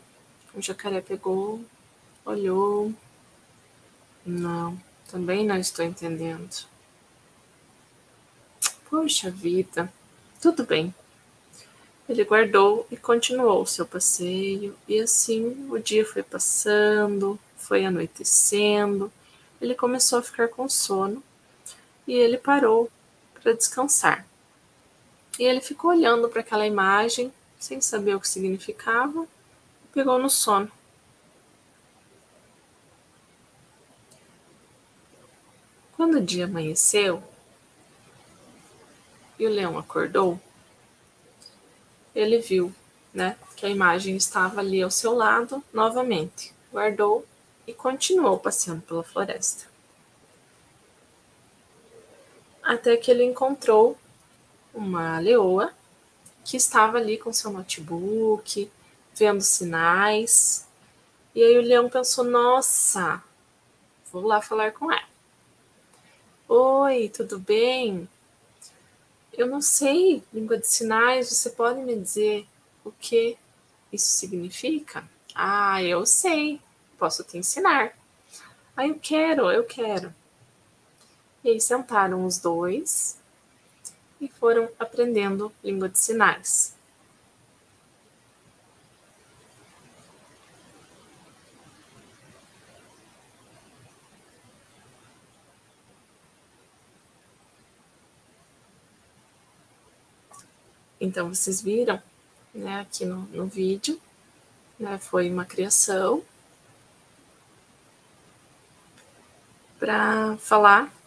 S2: O jacaré pegou, olhou. Não, também não estou entendendo. Poxa vida, tudo bem. Ele guardou e continuou o seu passeio, e assim o dia foi passando, foi anoitecendo. Ele começou a ficar com sono e ele parou para descansar. E ele ficou olhando para aquela imagem, sem saber o que significava, e pegou no sono. Quando o dia amanheceu e o leão acordou, ele viu, né, que a imagem estava ali ao seu lado novamente. Guardou e continuou passeando pela floresta. Até que ele encontrou uma leoa que estava ali com seu notebook, vendo sinais. E aí o leão pensou: nossa, vou lá falar com ela. Oi, tudo bem? Eu não sei língua de sinais, você pode me dizer o que isso significa? Ah, eu sei, posso te ensinar. Ah, eu quero, eu quero. E aí sentaram os dois e foram aprendendo língua de sinais. Então, vocês viram né, aqui no, no vídeo, né, foi uma criação para falar.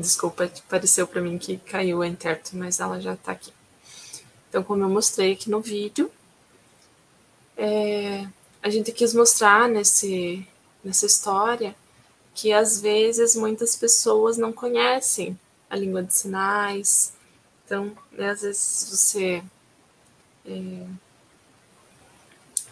S2: Desculpa, pareceu para mim que caiu a intérprete, mas ela já está aqui. Então, como eu mostrei aqui no vídeo, é, a gente quis mostrar nesse, nessa história que às vezes muitas pessoas não conhecem a língua de sinais, então, né, às vezes você é,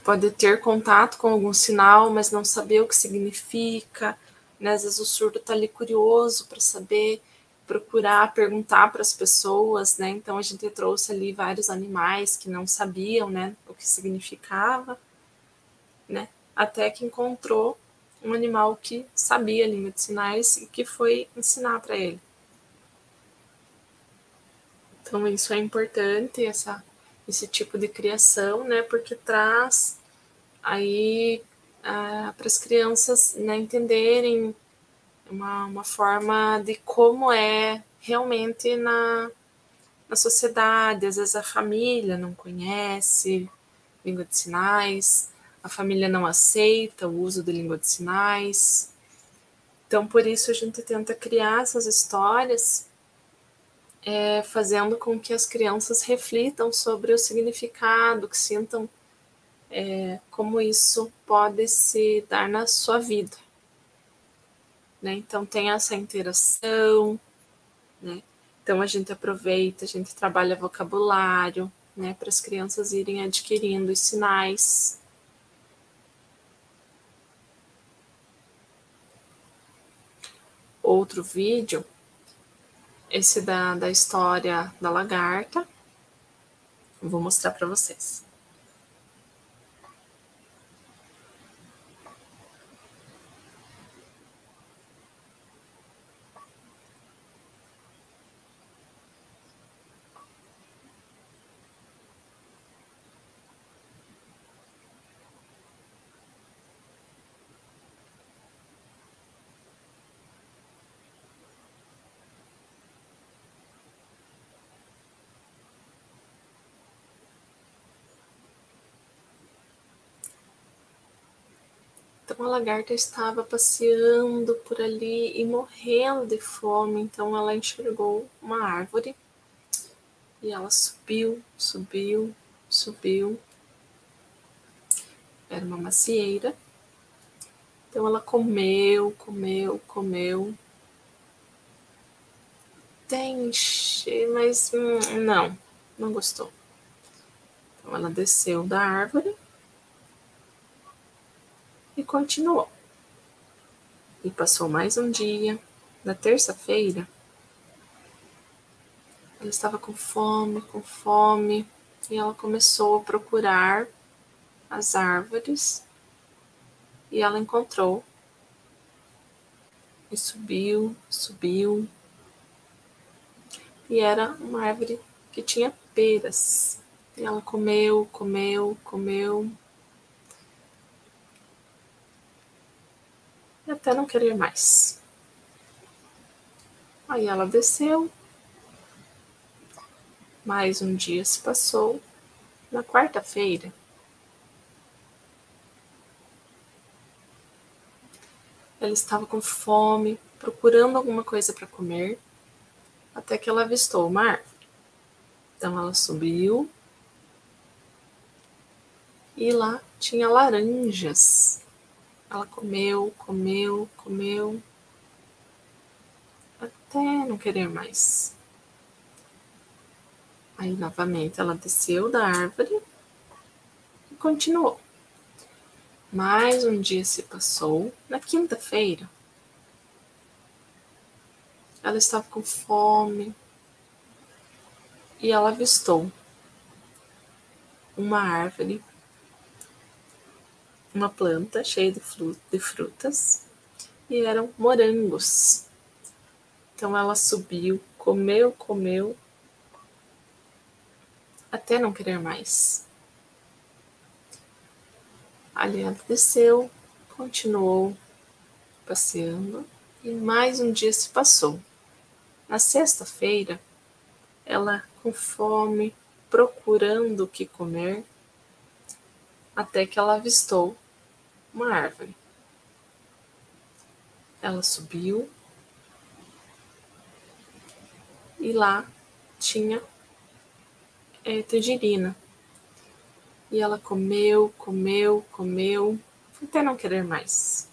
S2: pode ter contato com algum sinal, mas não saber o que significa. Né? Às vezes o surdo está ali curioso para saber, procurar, perguntar para as pessoas. Né? Então, a gente trouxe ali vários animais que não sabiam né, o que significava, né? até que encontrou um animal que sabia a língua de sinais e que foi ensinar para ele. Então, isso é importante, essa, esse tipo de criação, né? Porque traz aí para as crianças né, entenderem uma, uma forma de como é realmente na, na sociedade. Às vezes a família não conhece língua de sinais, a família não aceita o uso de língua de sinais. Então, por isso, a gente tenta criar essas histórias é, fazendo com que as crianças reflitam sobre o significado, que sintam é, como isso pode se dar na sua vida. Né? Então, tem essa interação, né? Então, a gente aproveita, a gente trabalha vocabulário, né, para as crianças irem adquirindo os sinais. Outro vídeo esse da, da história da lagarta. Vou mostrar para vocês. Então a lagarta estava passeando por ali e morrendo de fome, então ela enxergou uma árvore e ela subiu, subiu, subiu. Era uma macieira. Então ela comeu, comeu, comeu. Tem, mas hum, não, não gostou. Então ela desceu da árvore e continuou. E passou mais um dia. Na terça-feira, ela estava com fome, com fome, e ela começou a procurar as árvores e ela encontrou. E subiu, subiu. E era uma árvore que tinha peras. E ela comeu, comeu, comeu. E até não querer mais. Aí ela desceu. Mais um dia se passou. Na quarta-feira, ela estava com fome, procurando alguma coisa para comer, até que ela avistou o mar. Então ela subiu e lá tinha laranjas ela comeu, comeu, comeu, até não querer mais. Aí novamente ela desceu da árvore e continuou. Mais um dia se passou. Na quinta-feira, ela estava com fome e ela avistou uma árvore uma planta cheia de, de frutas e eram morangos. Então ela subiu, comeu, comeu, até não querer mais. Ali ela desceu, continuou passeando e mais um dia se passou. Na sexta-feira, ela com fome, procurando o que comer, até que ela avistou uma árvore. Ela subiu e lá tinha é, tangerina. E ela comeu, comeu, comeu, até não querer mais.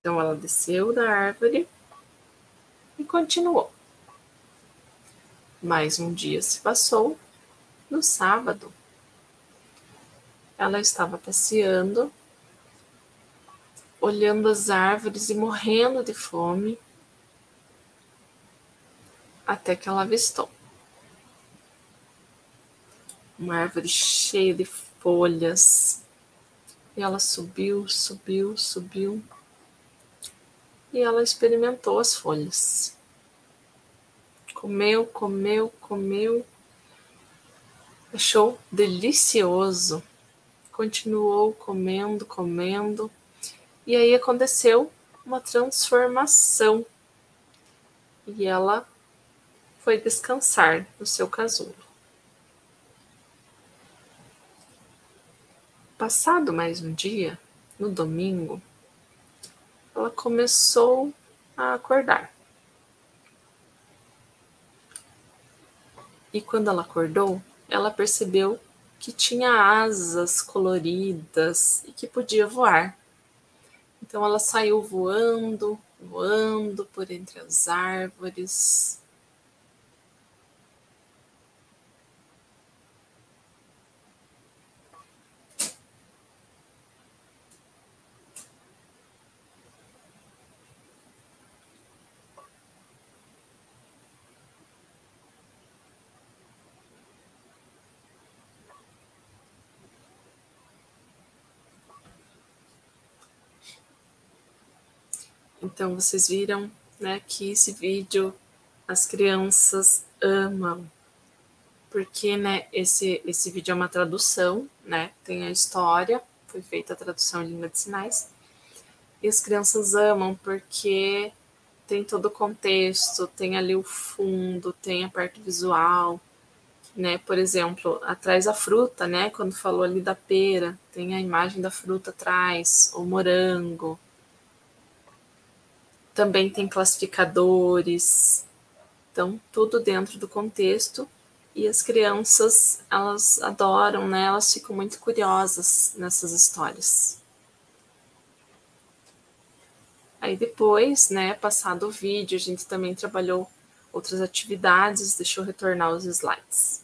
S2: Então ela desceu da árvore e continuou. Mais um dia se passou. No sábado, ela estava passeando, olhando as árvores e morrendo de fome, até que ela avistou uma árvore cheia de folhas. E ela subiu, subiu, subiu. E ela experimentou as folhas. Comeu, comeu, comeu. Achou delicioso. Continuou comendo, comendo. E aí aconteceu uma transformação. E ela foi descansar no seu casulo. Passado mais um dia, no domingo, ela começou a acordar. E quando ela acordou, ela percebeu que tinha asas coloridas e que podia voar. Então ela saiu voando, voando por entre as árvores, Então vocês viram, né, que esse vídeo as crianças amam. Porque, né, esse esse vídeo é uma tradução, né? Tem a história, foi feita a tradução em língua de sinais. E as crianças amam porque tem todo o contexto, tem ali o fundo, tem a parte visual, né? Por exemplo, atrás da fruta, né? Quando falou ali da pera, tem a imagem da fruta atrás, o morango, também tem classificadores, então tudo dentro do contexto e as crianças elas adoram, né? Elas ficam muito curiosas nessas histórias. Aí depois, né, passado o vídeo, a gente também trabalhou outras atividades. Deixa eu retornar os slides.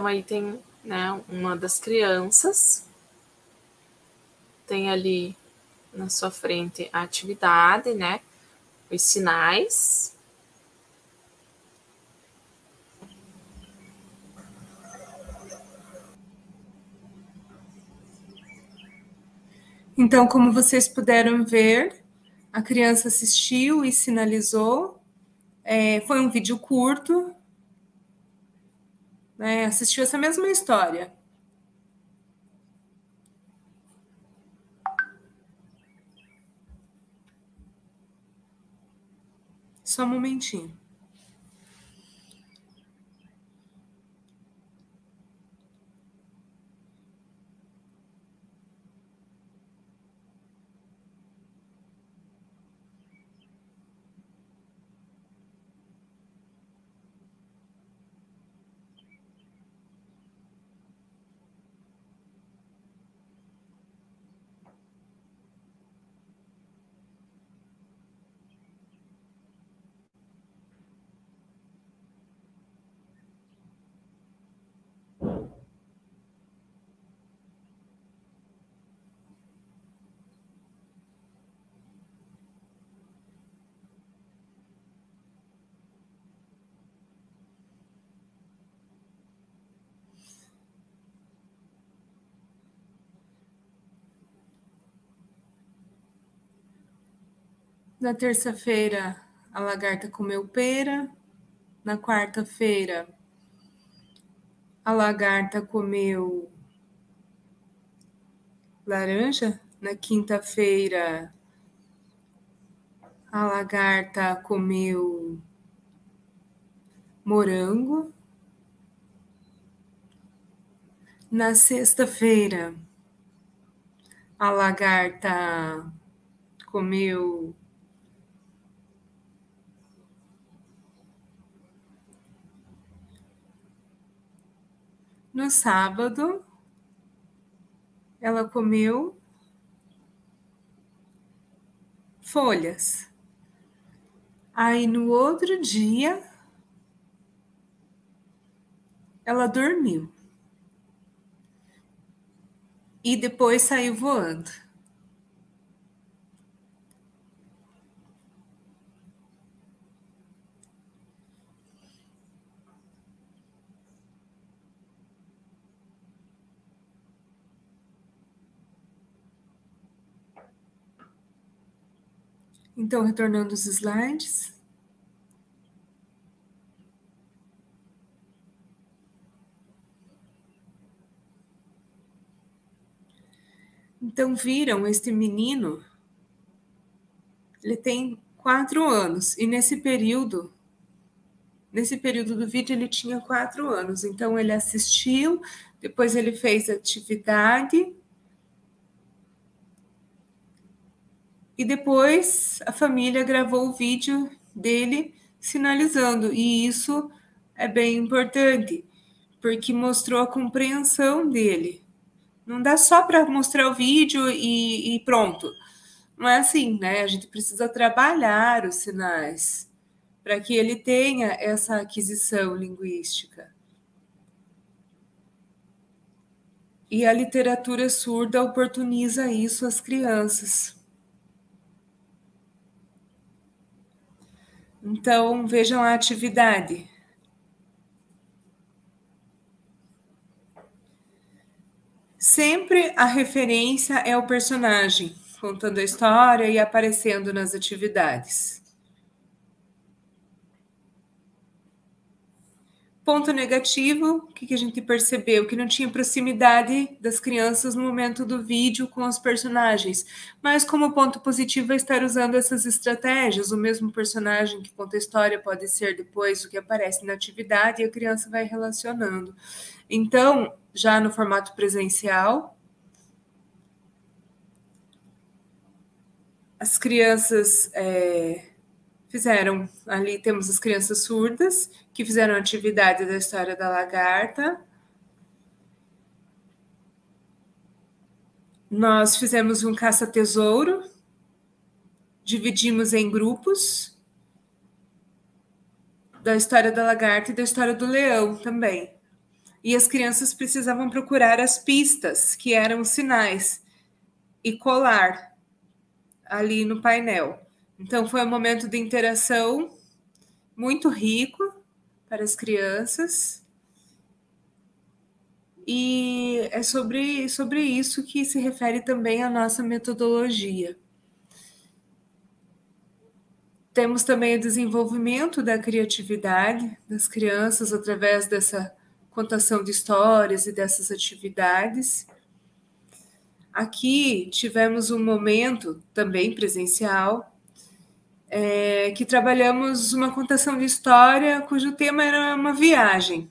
S2: Então aí tem né, uma das crianças, tem ali na sua frente a atividade, né? Os sinais.
S3: Então, como vocês puderam ver, a criança assistiu e sinalizou. É, foi um vídeo curto, né, assistiu essa mesma história. Só um momentinho. Na terça-feira, a lagarta comeu pera. Na quarta-feira, a lagarta comeu laranja. Na quinta-feira, a lagarta comeu morango. Na sexta-feira, a lagarta comeu No sábado, ela comeu folhas. Aí no outro dia, ela dormiu. E depois saiu voando. Então, retornando os slides. Então, viram este menino? Ele tem quatro anos, e nesse período, nesse período do vídeo, ele tinha quatro anos. Então, ele assistiu, depois ele fez atividade, E depois a família gravou o vídeo dele sinalizando, e isso é bem importante, porque mostrou a compreensão dele. Não dá só para mostrar o vídeo e, e pronto. Não é assim, né? A gente precisa trabalhar os sinais para que ele tenha essa aquisição linguística. E a literatura surda oportuniza isso às crianças. Então, vejam a atividade. Sempre a referência é o personagem, contando a história e aparecendo nas atividades. Ponto negativo, o que, que a gente percebeu? Que não tinha proximidade das crianças no momento do vídeo com os personagens. Mas como ponto positivo é estar usando essas estratégias. O mesmo personagem que conta a história pode ser depois o que aparece na atividade e a criança vai relacionando. Então, já no formato presencial, as crianças é, fizeram ali temos as crianças surdas que fizeram atividade da história da lagarta. Nós fizemos um caça-tesouro, dividimos em grupos da história da lagarta e da história do leão também. E as crianças precisavam procurar as pistas, que eram sinais, e colar ali no painel. Então, foi um momento de interação muito rico para as crianças. E é sobre, sobre isso que se refere também a nossa metodologia. Temos também o desenvolvimento da criatividade das crianças através dessa contação de histórias e dessas atividades. Aqui tivemos um momento também presencial é, que trabalhamos uma contação de história cujo tema era uma viagem.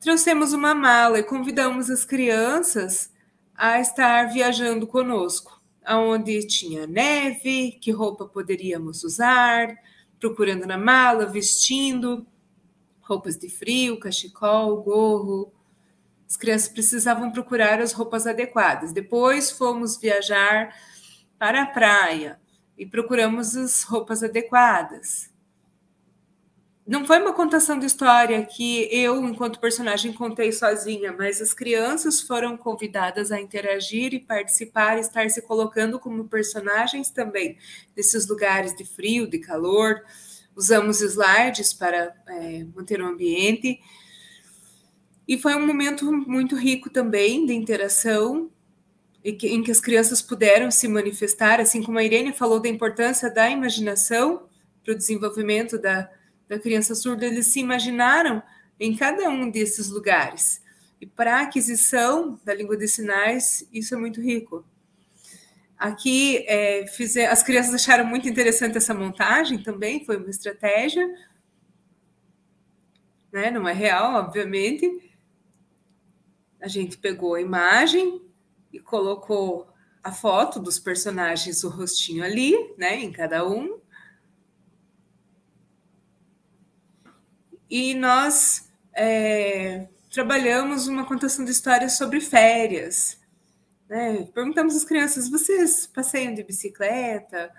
S3: Trouxemos uma mala e convidamos as crianças a estar viajando conosco, aonde tinha neve, que roupa poderíamos usar, procurando na mala, vestindo roupas de frio, cachecol, gorro. As crianças precisavam procurar as roupas adequadas. Depois fomos viajar para a praia, e procuramos as roupas adequadas. Não foi uma contação de história que eu, enquanto personagem, contei sozinha, mas as crianças foram convidadas a interagir e participar, estar se colocando como personagens também desses lugares de frio, de calor. Usamos slides para é, manter o ambiente. E foi um momento muito rico também de interação em que as crianças puderam se manifestar, assim como a Irene falou da importância da imaginação para o desenvolvimento da, da criança surda, eles se imaginaram em cada um desses lugares. E para a aquisição da língua de sinais, isso é muito rico. Aqui, é, as crianças acharam muito interessante essa montagem também, foi uma estratégia. Né? Não é real, obviamente. A gente pegou a imagem e colocou a foto dos personagens, o rostinho ali, né, em cada um. E nós é, trabalhamos uma contação de histórias sobre férias. Né? Perguntamos às crianças: vocês passeiam de bicicleta?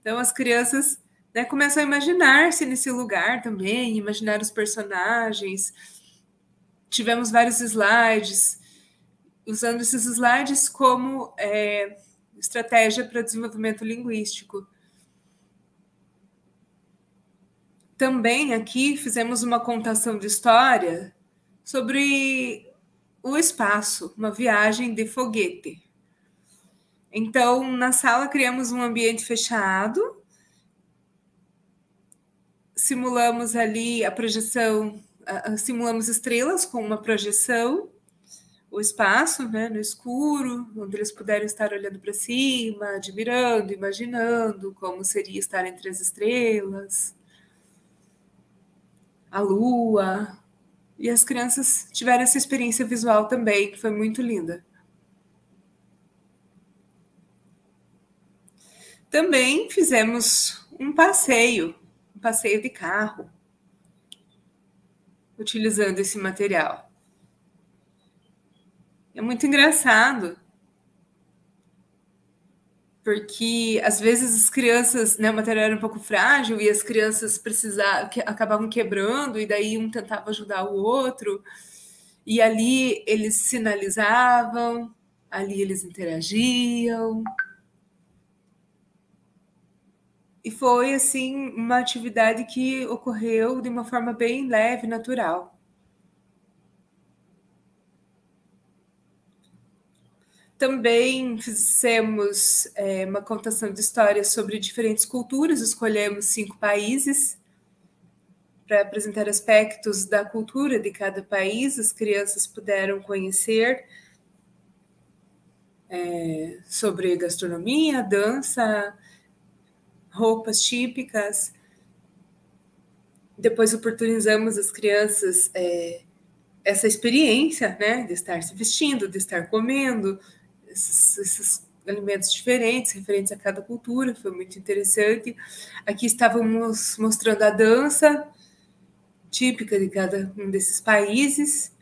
S3: Então, as crianças né, começam a imaginar-se nesse lugar também, imaginar os personagens. Tivemos vários slides, usando esses slides como é, estratégia para desenvolvimento linguístico. Também aqui fizemos uma contação de história sobre o espaço, uma viagem de foguete. Então, na sala criamos um ambiente fechado, simulamos ali a projeção, simulamos estrelas com uma projeção, o espaço, né, no escuro, onde eles puderam estar olhando para cima, admirando, imaginando como seria estar entre as estrelas, a lua, e as crianças tiveram essa experiência visual também, que foi muito linda. Também fizemos um passeio, um passeio de carro, utilizando esse material. É muito engraçado, porque às vezes as crianças, né, o material era um pouco frágil e as crianças precisavam, que, acabavam quebrando e daí um tentava ajudar o outro e ali eles sinalizavam, ali eles interagiam. E foi assim uma atividade que ocorreu de uma forma bem leve, natural. Também fizemos é, uma contação de histórias sobre diferentes culturas, escolhemos cinco países para apresentar aspectos da cultura de cada país, as crianças puderam conhecer é, sobre gastronomia, dança, roupas típicas. Depois oportunizamos as crianças é, essa experiência, né, de estar se vestindo, de estar comendo, esses, esses alimentos diferentes, referentes a cada cultura, foi muito interessante. Aqui estávamos mostrando a dança típica de cada um desses países.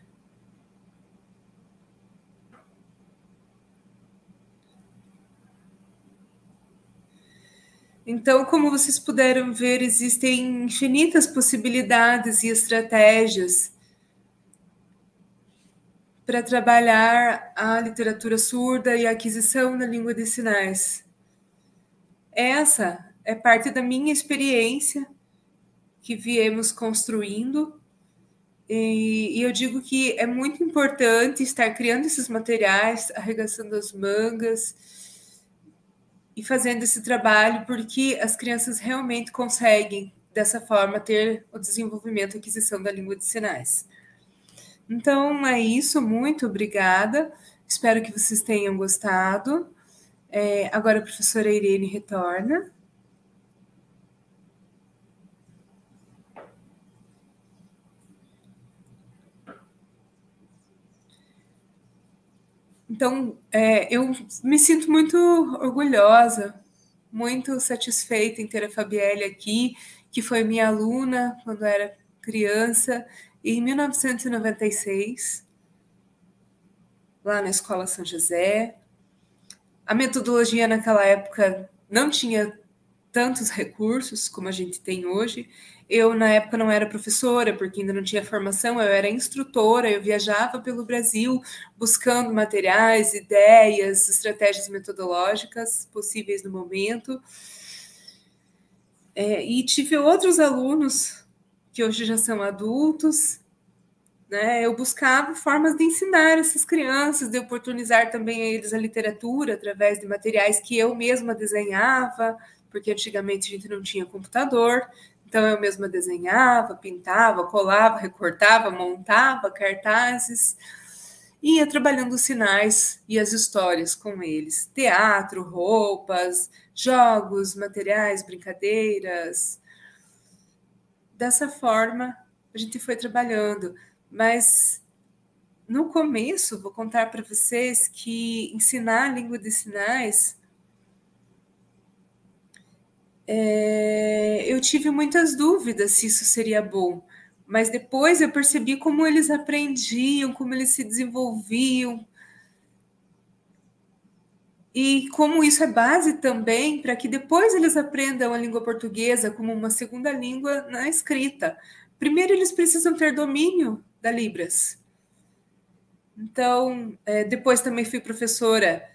S3: Então, como vocês puderam ver, existem infinitas possibilidades e estratégias para trabalhar a literatura surda e a aquisição da língua de sinais. Essa é parte da minha experiência que viemos construindo. E, e, eu digo que é muito importante estar criando esses materiais, arregaçando as mangas e fazendo esse trabalho, porque as crianças realmente conseguem, dessa forma, ter o desenvolvimento e aquisição da língua de sinais. Então é isso, muito obrigada. Espero que vocês tenham gostado. É, agora a professora Irene retorna. Então, é, eu me sinto muito orgulhosa, muito satisfeita em ter a Fabielle aqui, que foi minha aluna quando era criança em 1996, lá na Escola São José. A metodologia naquela época não tinha tantos recursos como a gente tem hoje. Eu, na época, não era professora, porque ainda não tinha formação, eu era instrutora, eu viajava pelo Brasil buscando materiais, ideias, estratégias metodológicas possíveis no momento. É, e tive outros alunos que hoje já são adultos, né, eu buscava formas de ensinar essas crianças, de oportunizar também a eles a literatura através de materiais que eu mesma desenhava, porque antigamente a gente não tinha computador, então eu mesma desenhava, pintava, colava, recortava, montava cartazes, ia trabalhando os sinais e as histórias com eles. Teatro, roupas, jogos, materiais, brincadeiras. Dessa forma, a gente foi trabalhando, mas no começo, vou contar para vocês que ensinar a língua de sinais é, eu tive muitas dúvidas se isso seria bom, mas depois eu percebi como eles aprendiam, como eles se desenvolviam, e como isso é base também para que depois eles aprendam a língua portuguesa como uma segunda língua na escrita. Primeiro, eles precisam ter domínio da Libras. Então, é, depois também fui professora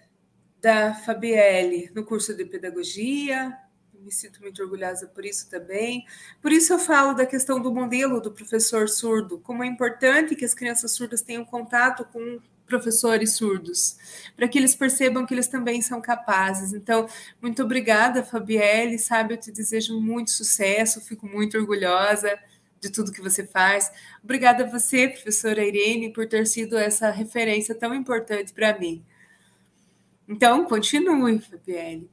S3: da Fabielle no curso de pedagogia, me sinto muito orgulhosa por isso também. Por isso eu falo da questão do modelo do professor surdo, como é importante que as crianças surdas tenham contato com professores surdos, para que eles percebam que eles também são capazes. Então, muito obrigada, Fabielle, sabe, eu te desejo muito sucesso, fico muito orgulhosa de tudo que você faz. Obrigada a você, professora Irene, por ter sido essa referência tão importante para mim. Então, continue, Fabielle.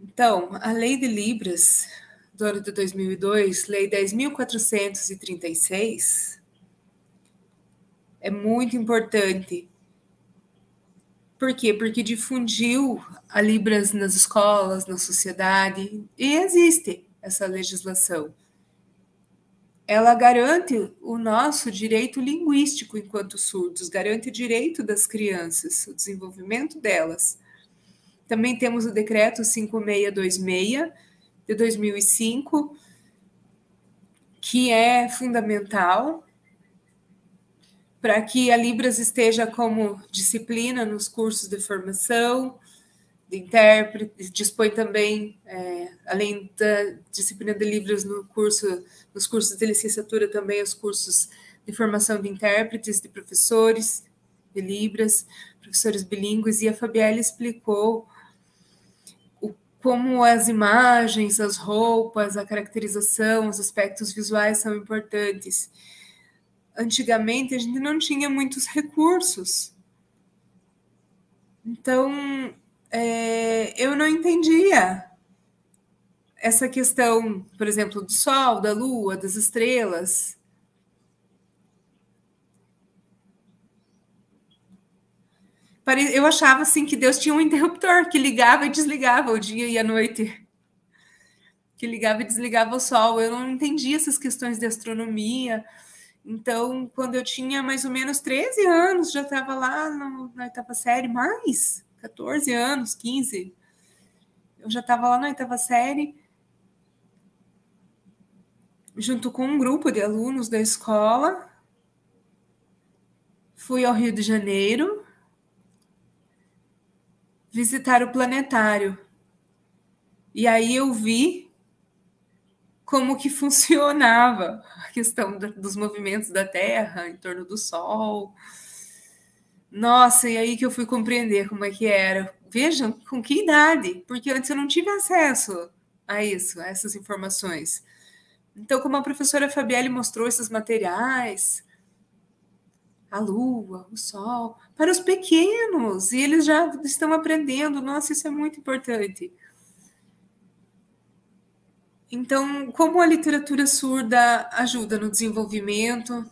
S3: Então, a Lei de Libras do ano de 2002, Lei 10.436, é muito importante. Por quê? Porque difundiu a Libras nas escolas, na sociedade, e existe essa legislação. Ela garante o nosso direito linguístico enquanto surdos, garante o direito das crianças, o desenvolvimento delas. Também temos o decreto 5626 de 2005, que é fundamental para que a Libras esteja como disciplina nos cursos de formação de intérprete, dispõe também, é, além da disciplina de Libras no curso, nos cursos de licenciatura, também os cursos de formação de intérpretes, de professores de Libras, professores bilíngues, e a Fabielle explicou como as imagens, as roupas, a caracterização, os aspectos visuais são importantes antigamente a gente não tinha muitos recursos. Então, é, eu não entendia essa questão, por exemplo, do Sol, da Lua, das estrelas. Eu achava assim que Deus tinha um interruptor que ligava e desligava o dia e a noite. Que ligava e desligava o sol. Eu não entendia essas questões de astronomia. Então, quando eu tinha mais ou menos 13 anos, já estava lá no, na oitava série, mais 14 anos, 15. Eu já estava lá na oitava série, junto com um grupo de alunos da escola. Fui ao Rio de Janeiro visitar o planetário. E aí eu vi como que funcionava a questão dos movimentos da Terra em torno do Sol. Nossa, e aí que eu fui compreender como é que era. Vejam com que idade, porque antes eu não tive acesso a isso, a essas informações. Então, como a professora Fabielle mostrou esses materiais, a lua, o sol, para os pequenos, e eles já estão aprendendo. Nossa, isso é muito importante. Então, como a literatura surda ajuda no desenvolvimento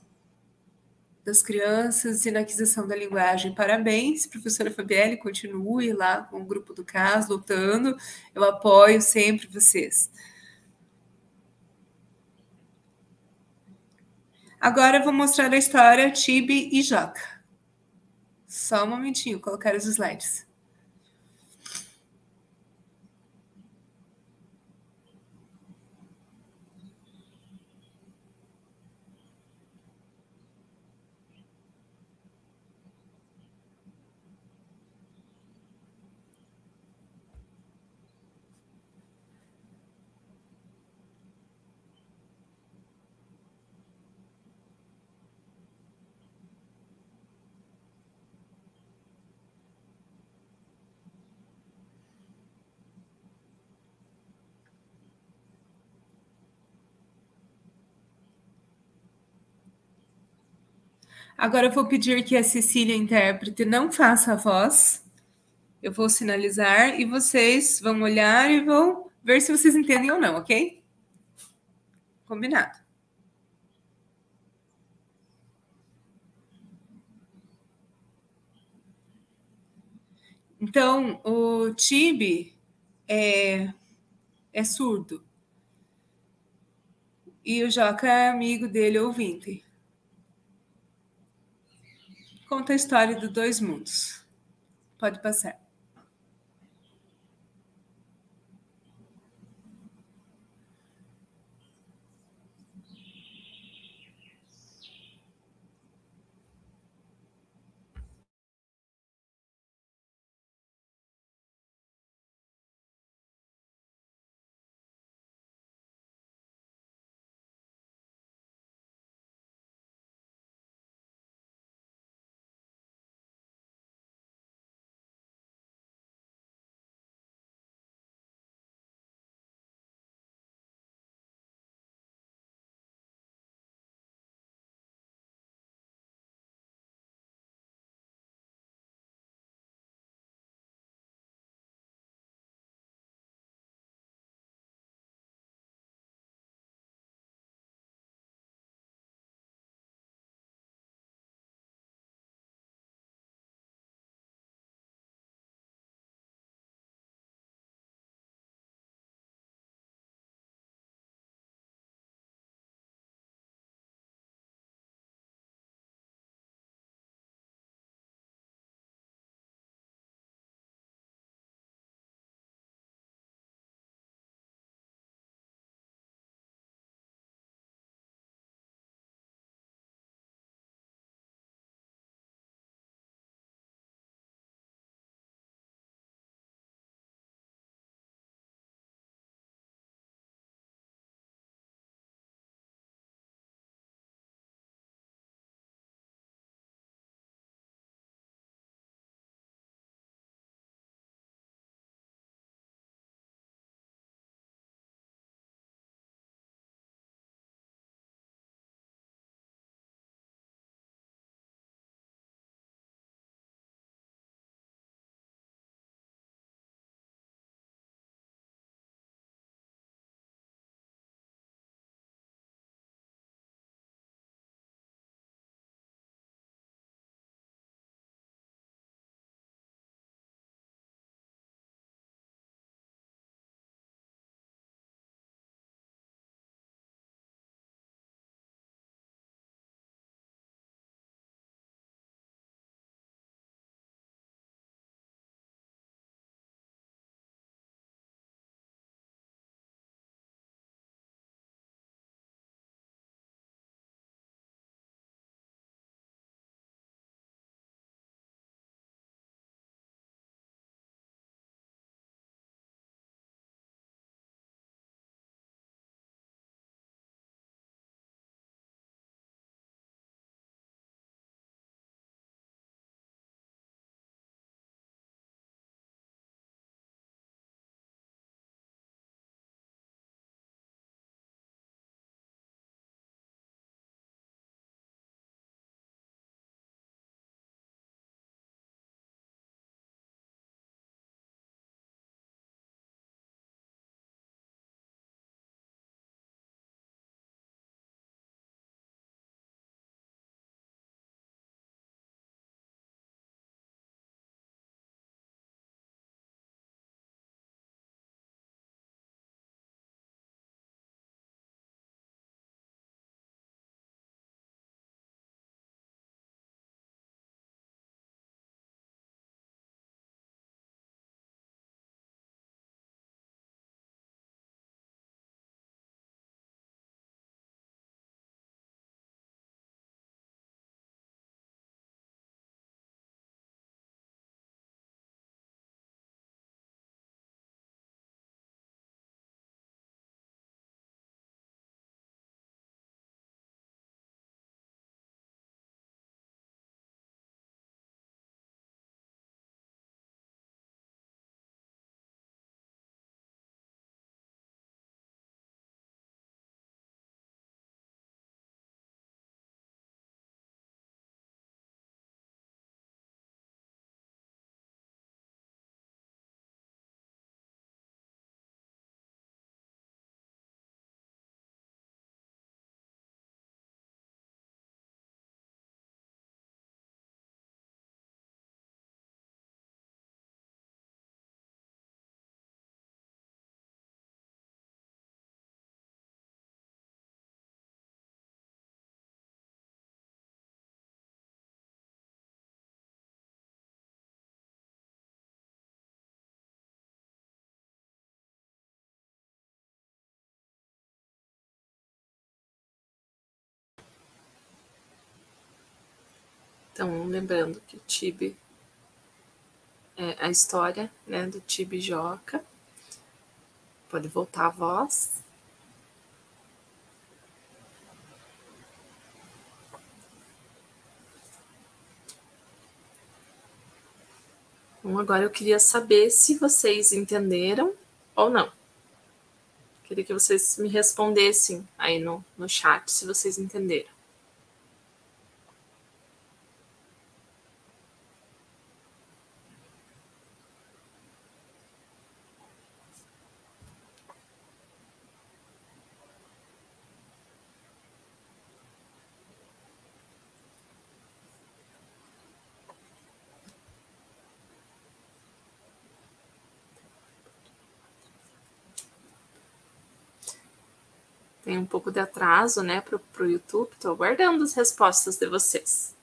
S3: das crianças e na aquisição da linguagem? Parabéns, professora Fabielle, continue lá com o grupo do CAS, lutando. Eu apoio sempre vocês. Agora vou mostrar a história Tibi e Joca. Só um momentinho, colocar os slides. Agora eu vou pedir que a Cecília, intérprete, não faça a voz. Eu vou sinalizar e vocês vão olhar e vão ver se vocês entendem ou não, ok? Combinado. Então, o Tibi é, é surdo. E o Joca é amigo dele, ouvinte. Conta a história dos dois mundos. Pode passar.
S2: Então, lembrando que Tibi é a história né, do Tibi Joca. Pode voltar a voz. Bom, agora eu queria saber se vocês entenderam ou não. Queria que vocês me respondessem aí no, no chat se vocês entenderam. Tem um pouco de atraso, né, para o YouTube. Estou aguardando as respostas de vocês.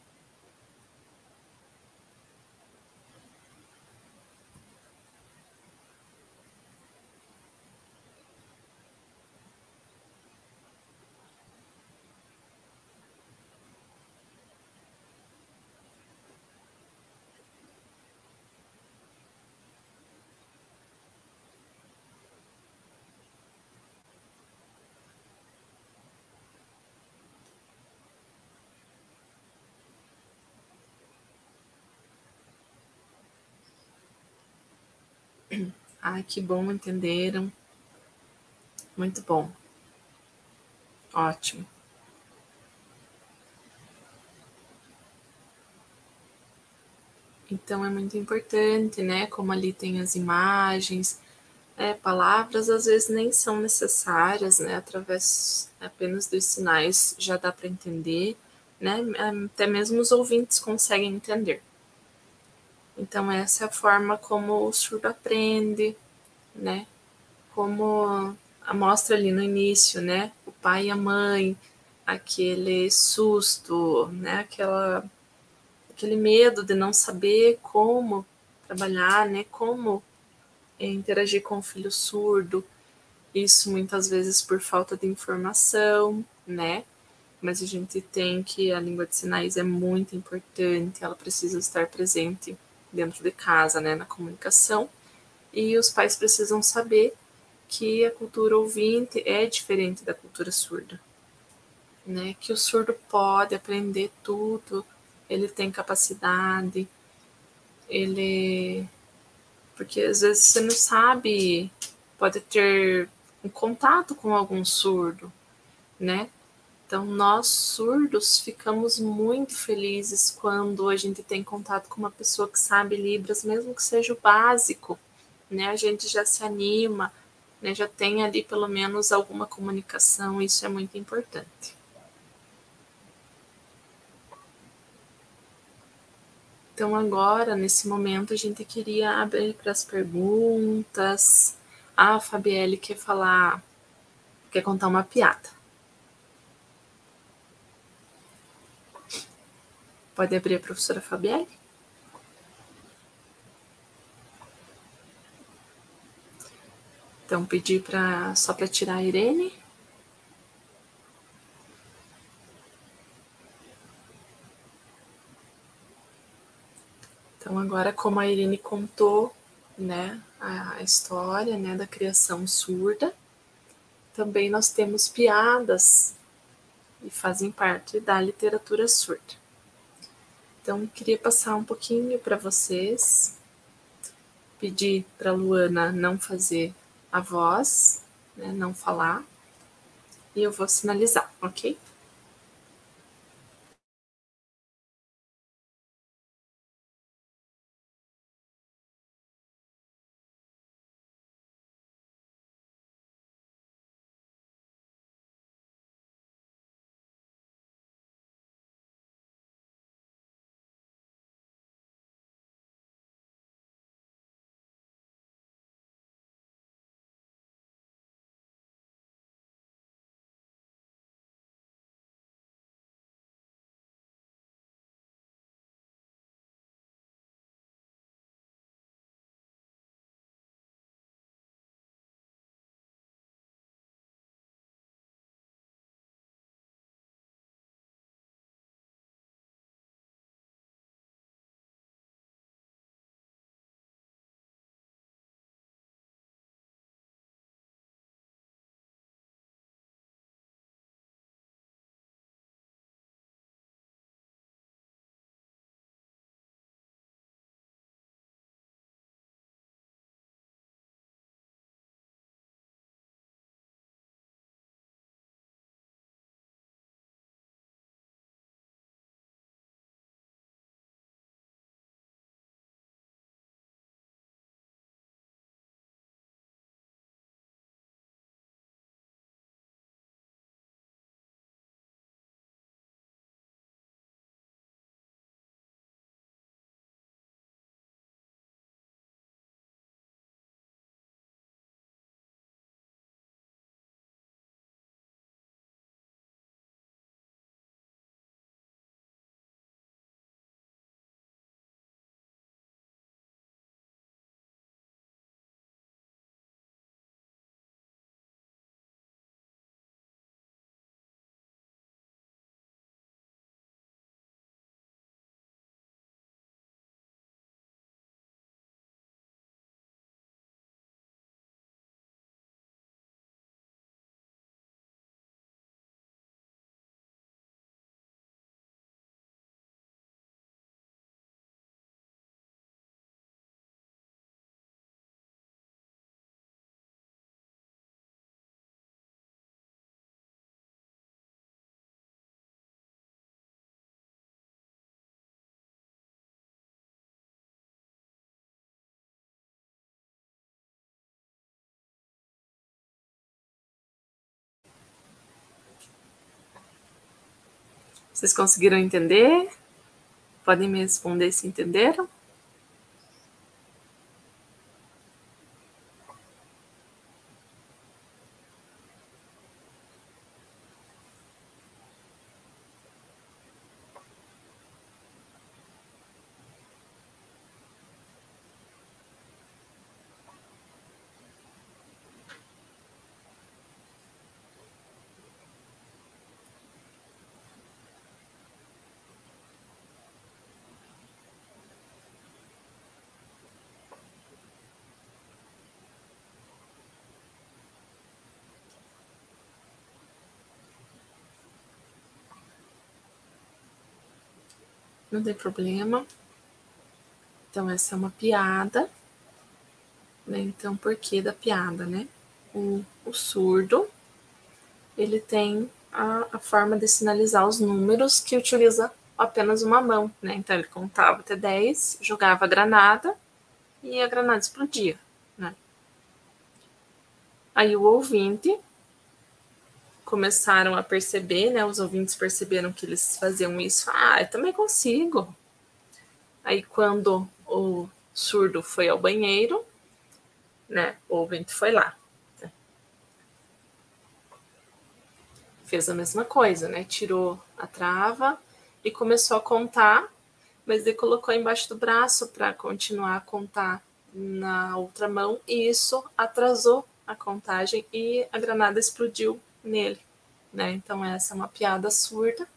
S2: Ai, que bom, entenderam. Muito bom. Ótimo. Então é muito importante, né? Como ali tem as imagens, é, palavras às vezes nem são necessárias, né? Através apenas dos sinais já dá para entender, né? Até mesmo os ouvintes conseguem entender. Então, essa é a forma como o surdo aprende, né? Como mostra ali no início, né? O pai e a mãe, aquele susto, né? Aquela, aquele medo de não saber como trabalhar, né? Como interagir com o filho surdo. Isso muitas vezes por falta de informação, né? Mas a gente tem que a língua de sinais é muito importante, ela precisa estar presente dentro de casa, né, na comunicação, e os pais precisam saber que a cultura ouvinte é diferente da cultura surda, né, que o surdo pode aprender tudo, ele tem capacidade, ele porque às vezes você não sabe, pode ter um contato com algum surdo, né? Então, nós surdos ficamos muito felizes quando a gente tem contato com uma pessoa que sabe Libras, mesmo que seja o básico, né? A gente já se anima, né? Já tem ali pelo menos alguma comunicação, isso é muito importante. Então, agora, nesse momento, a gente queria abrir para as perguntas. Ah, a Fabielle quer falar, quer contar uma piada. Pode abrir a professora Fabielle? Então, pedir para só para tirar a Irene. Então, agora, como a Irene contou, né, a história, né, da criação surda, também nós temos piadas e fazem parte da literatura surda. Então, queria passar um pouquinho para vocês, pedir para Luana não fazer a voz, né, não falar, e eu vou sinalizar, ok? Vocês conseguiram entender? Podem me responder se entenderam? Não tem problema. Então, essa é uma piada. Né? Então, por que da piada, né? O, o surdo, ele tem a, a, forma de sinalizar os números que utiliza apenas uma mão, né? Então, ele contava até 10, jogava a granada e a granada explodia, né? Aí o ouvinte começaram a perceber, né? Os ouvintes perceberam que eles faziam isso. Ah, eu também consigo. Aí quando o surdo foi ao banheiro, né? O ouvinte foi lá. Né? Fez a mesma coisa, né? Tirou a trava e começou a contar, mas ele colocou embaixo do braço para continuar a contar na outra mão e isso atrasou a contagem e a granada explodiu nele, né? Então essa é uma piada surda.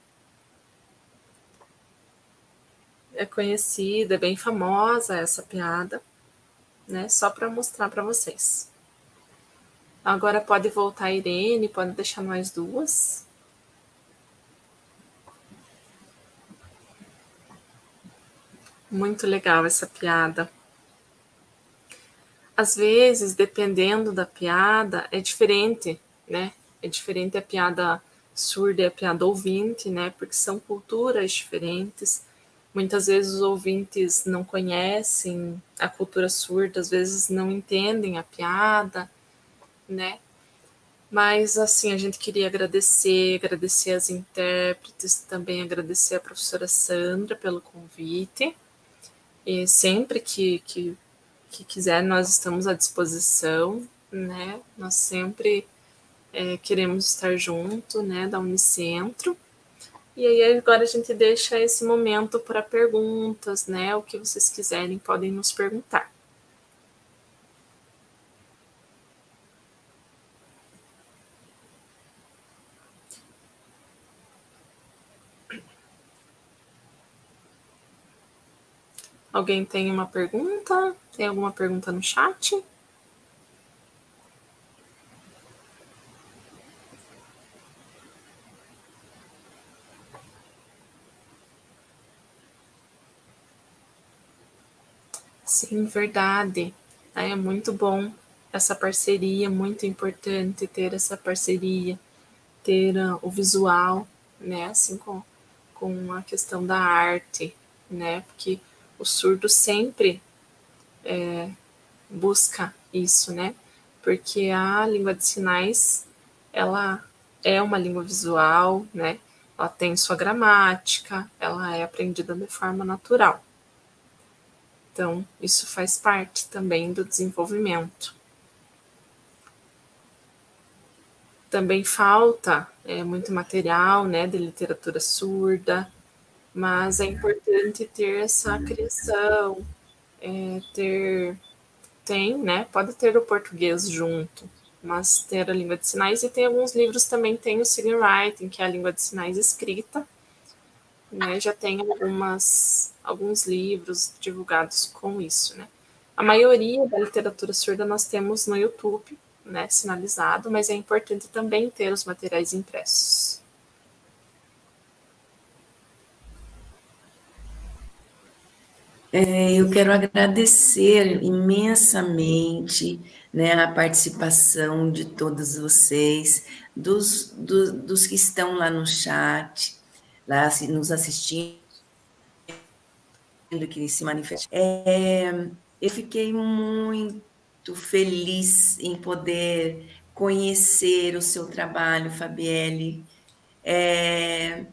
S2: É conhecida, é bem famosa essa piada, né? Só para mostrar para vocês. Agora pode voltar a Irene, pode deixar nós duas. Muito legal essa piada. Às vezes, dependendo da piada, é diferente, né? É diferente a piada surda e a piada ouvinte, né? Porque são culturas diferentes. Muitas vezes os ouvintes não conhecem a cultura surda, às vezes não entendem a piada, né? Mas assim, a gente queria agradecer, agradecer as intérpretes, também agradecer a professora Sandra pelo convite. E sempre que, que, que quiser, nós estamos à disposição, né? Nós sempre é, queremos estar junto, né, da Unicentro. E aí agora a gente deixa esse momento para perguntas, né? O que vocês quiserem podem nos perguntar. Alguém tem uma pergunta? Tem alguma pergunta no chat? Sim, verdade. É muito bom essa parceria, muito importante ter essa parceria, ter uh, o visual, né? Assim com, com a questão da arte, né? Porque o surdo sempre é, busca isso, né? Porque a língua de sinais, ela é uma língua visual, né? Ela tem sua gramática, ela é aprendida de forma natural. Então, isso faz parte também do desenvolvimento. Também falta é, muito material né, de literatura surda, mas é importante ter essa criação, é, ter, tem, né, pode ter o português junto, mas ter a língua de sinais, e tem alguns livros também, tem o Sign Writing, que é a língua de sinais escrita, né, já tem algumas, alguns livros divulgados com isso, né. A maioria da literatura surda nós temos no YouTube, né, sinalizado, mas é importante também ter os materiais impressos.
S1: É, eu quero agradecer imensamente né, a participação de todos vocês, dos, do, dos que estão lá no chat, lá nos assistindo, que se manifestam. É, eu fiquei muito feliz em poder conhecer o seu trabalho, Fabielle. É,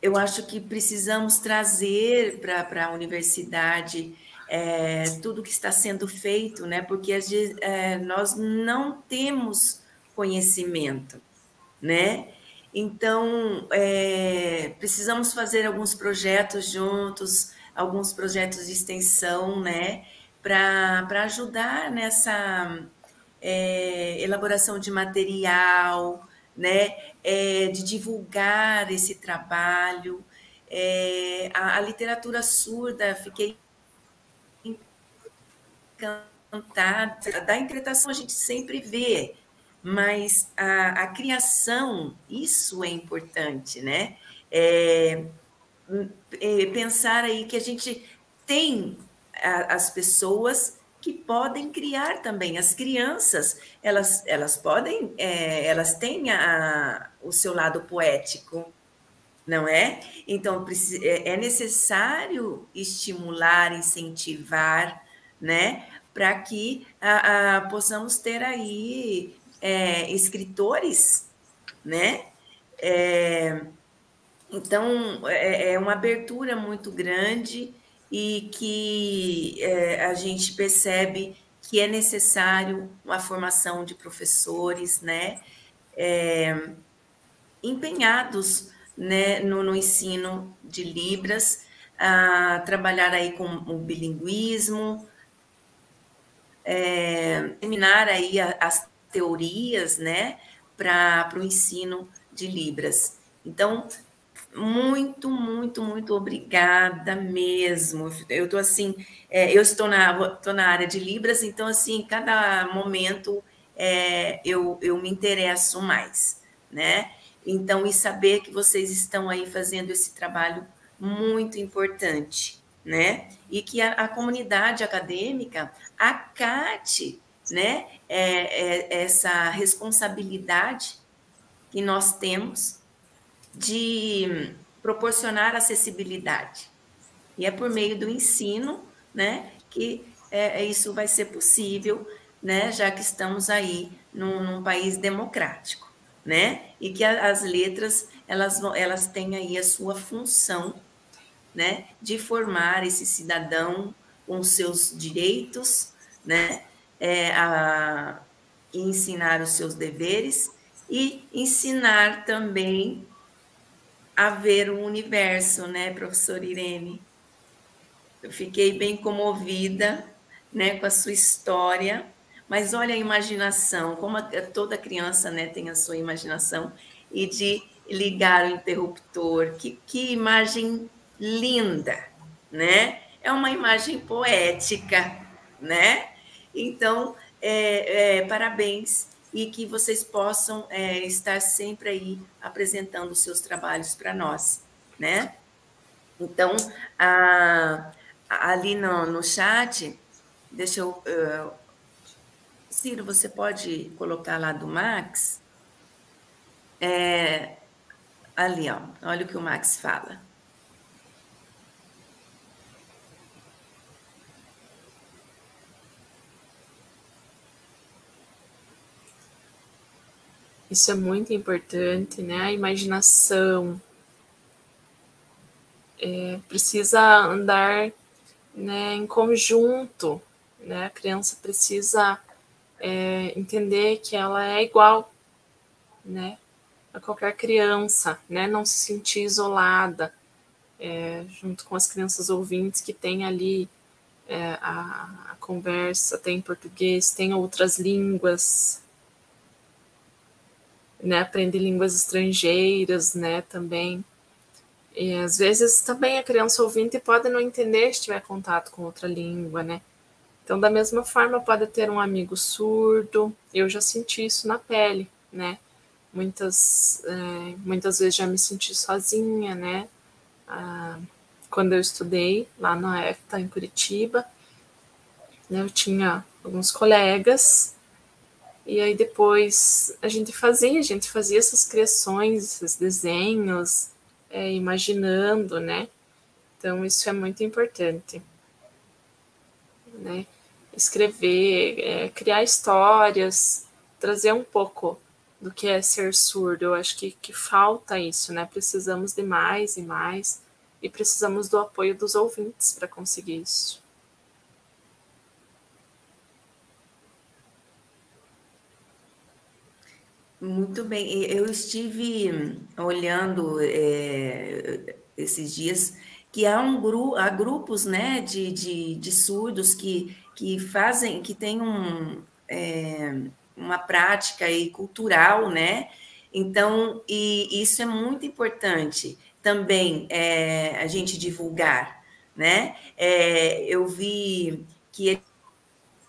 S1: eu acho que precisamos trazer para a universidade é, tudo que está sendo feito, né? Porque é, nós não temos conhecimento, né? Então, é, precisamos fazer alguns projetos juntos, alguns projetos de extensão, né? Para ajudar nessa é, elaboração de material, né? É, de divulgar esse trabalho. É, a, a literatura surda, fiquei encantada. Da interpretação a gente sempre vê, mas a, a criação, isso é importante, né? É, é, pensar aí que a gente tem a, as pessoas que podem criar também. As crianças, elas, elas podem, é, elas têm a, o seu lado poético, não é? Então, é, é necessário estimular, incentivar, né? Para que a, a, possamos ter aí é, escritores, né? É, então, é, é uma abertura muito grande e que é, a gente percebe que é necessário uma formação de professores, né? É, empenhados né, no, no, ensino de Libras, a trabalhar aí com o bilinguismo, é, terminar aí as teorias, né, para o ensino de Libras. Então, muito, muito, muito obrigada mesmo. Eu estou assim, é, eu estou na, estou na área de Libras, então, assim, cada momento é, eu, eu me interesso mais, né? Então, e saber que vocês estão aí fazendo esse trabalho muito importante, né? E que a, a comunidade acadêmica acate, né? É, é, essa responsabilidade que nós temos de proporcionar acessibilidade. E é por meio do ensino, né, que é, isso vai ser possível, né, já que estamos aí num, num país democrático, né, e que a, as letras elas elas têm aí a sua função, né, de formar esse cidadão com seus direitos, né, é, a, ensinar os seus deveres e ensinar também a ver o universo, né, professor Irene? Eu fiquei bem comovida, né, com a sua história, mas olha a imaginação, como a, toda criança, né, tem a sua imaginação, e de ligar o interruptor, que, que imagem linda, né? É uma imagem poética, né? Então, é, é, parabéns e que vocês possam é, estar sempre aí apresentando seus trabalhos para nós, né? Então, a, a, ali no, no chat, deixa eu... Uh, Ciro, você pode colocar lá do Max? É, ali, ó, olha o que o Max fala.
S2: Isso é muito importante, né? A imaginação é, precisa andar né, em conjunto, né? A criança precisa é, entender que ela é igual, né? A qualquer criança, né? Não se sentir isolada, é, junto com as crianças ouvintes que tem ali é, a, a conversa, tem português, tem outras línguas, né, línguas estrangeiras, né, também. E às vezes também a criança ouvinte pode não entender se tiver contato com outra língua, né? Então, da mesma forma, pode ter um amigo surdo. Eu já senti isso na pele, né? Muitas, é, muitas vezes já me senti sozinha, né? Ah, quando eu estudei lá na EFTA, em Curitiba, né, eu tinha alguns colegas e aí depois a gente fazia, a gente fazia essas criações, esses desenhos, é, imaginando, né? Então isso é muito importante, né? Escrever, é, criar histórias, trazer um pouco do que é ser surdo. Eu acho que, que falta isso, né? Precisamos de mais e mais, e precisamos do apoio dos ouvintes para conseguir isso.
S1: Muito bem, eu estive olhando é, esses dias que há um grupo, há grupos né, de, de, de surdos que, que fazem, que têm um, é, uma prática aí cultural, né? Então, e isso é muito importante também é, a gente divulgar, né? É, eu vi que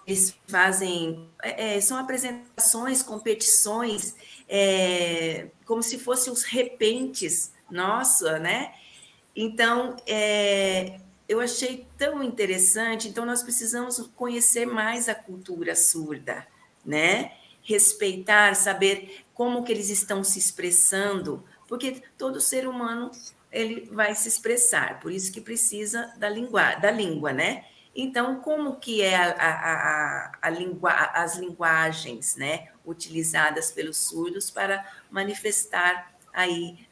S1: eles fazem, é, são apresentações, competições, é, como se fossem os repentes, nossa, né? Então, é, eu achei tão interessante, então nós precisamos conhecer mais a cultura surda, né? Respeitar, saber como que eles estão se expressando, porque todo ser humano ele vai se expressar, por isso que precisa da língua, da língua, né? Então, como que é a, a, a, as linguagens, né, utilizadas pelos surdos para manifestar aí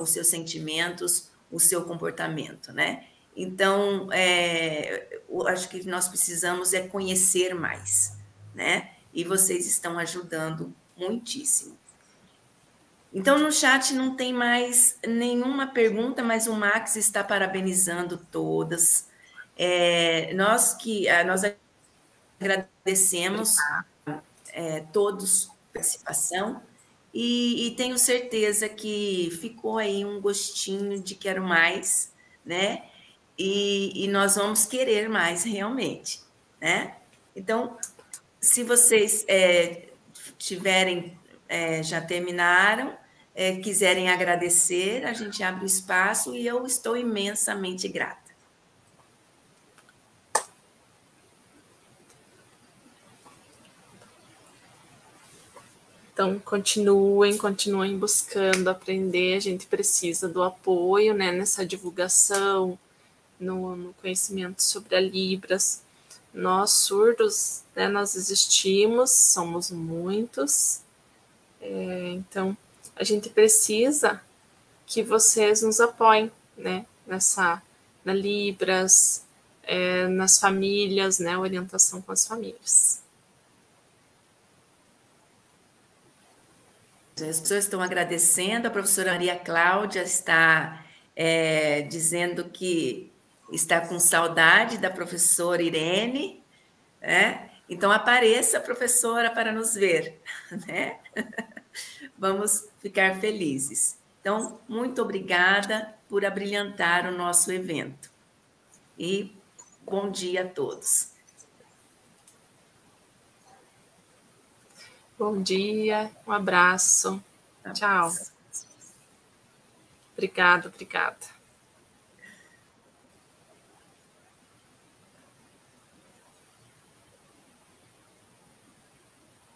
S1: os seus sentimentos, o seu comportamento, né? Então, é, eu acho que nós precisamos é conhecer mais, né? e vocês estão ajudando muitíssimo. Então, no chat não tem mais nenhuma pergunta, mas o Max está parabenizando todas. É, nós que nós agradecemos é, todos a participação e, e, tenho certeza que ficou aí um gostinho de quero mais, né? E, e nós vamos querer mais realmente, né? Então, se vocês é, tiverem, é, já terminaram, é, quiserem agradecer, a gente abre o espaço e eu estou imensamente grata.
S2: Então, continuem, continuem buscando aprender. A gente precisa do apoio né, nessa divulgação, no, no conhecimento sobre a Libras nós surdos, né, nós existimos, somos muitos, é, então a gente precisa que vocês nos apoiem, né, nessa, na Libras, é, nas famílias, né, orientação com as famílias.
S1: As pessoas estão agradecendo, a professora Maria Cláudia está é, dizendo que está com saudade da professora Irene, né? Então apareça, professora, para nos ver, né? Vamos ficar felizes. Então, muito obrigada por abrilhantar o nosso evento. E bom dia a todos.
S2: Bom dia, um abraço. Tchau. Obrigada, obrigada.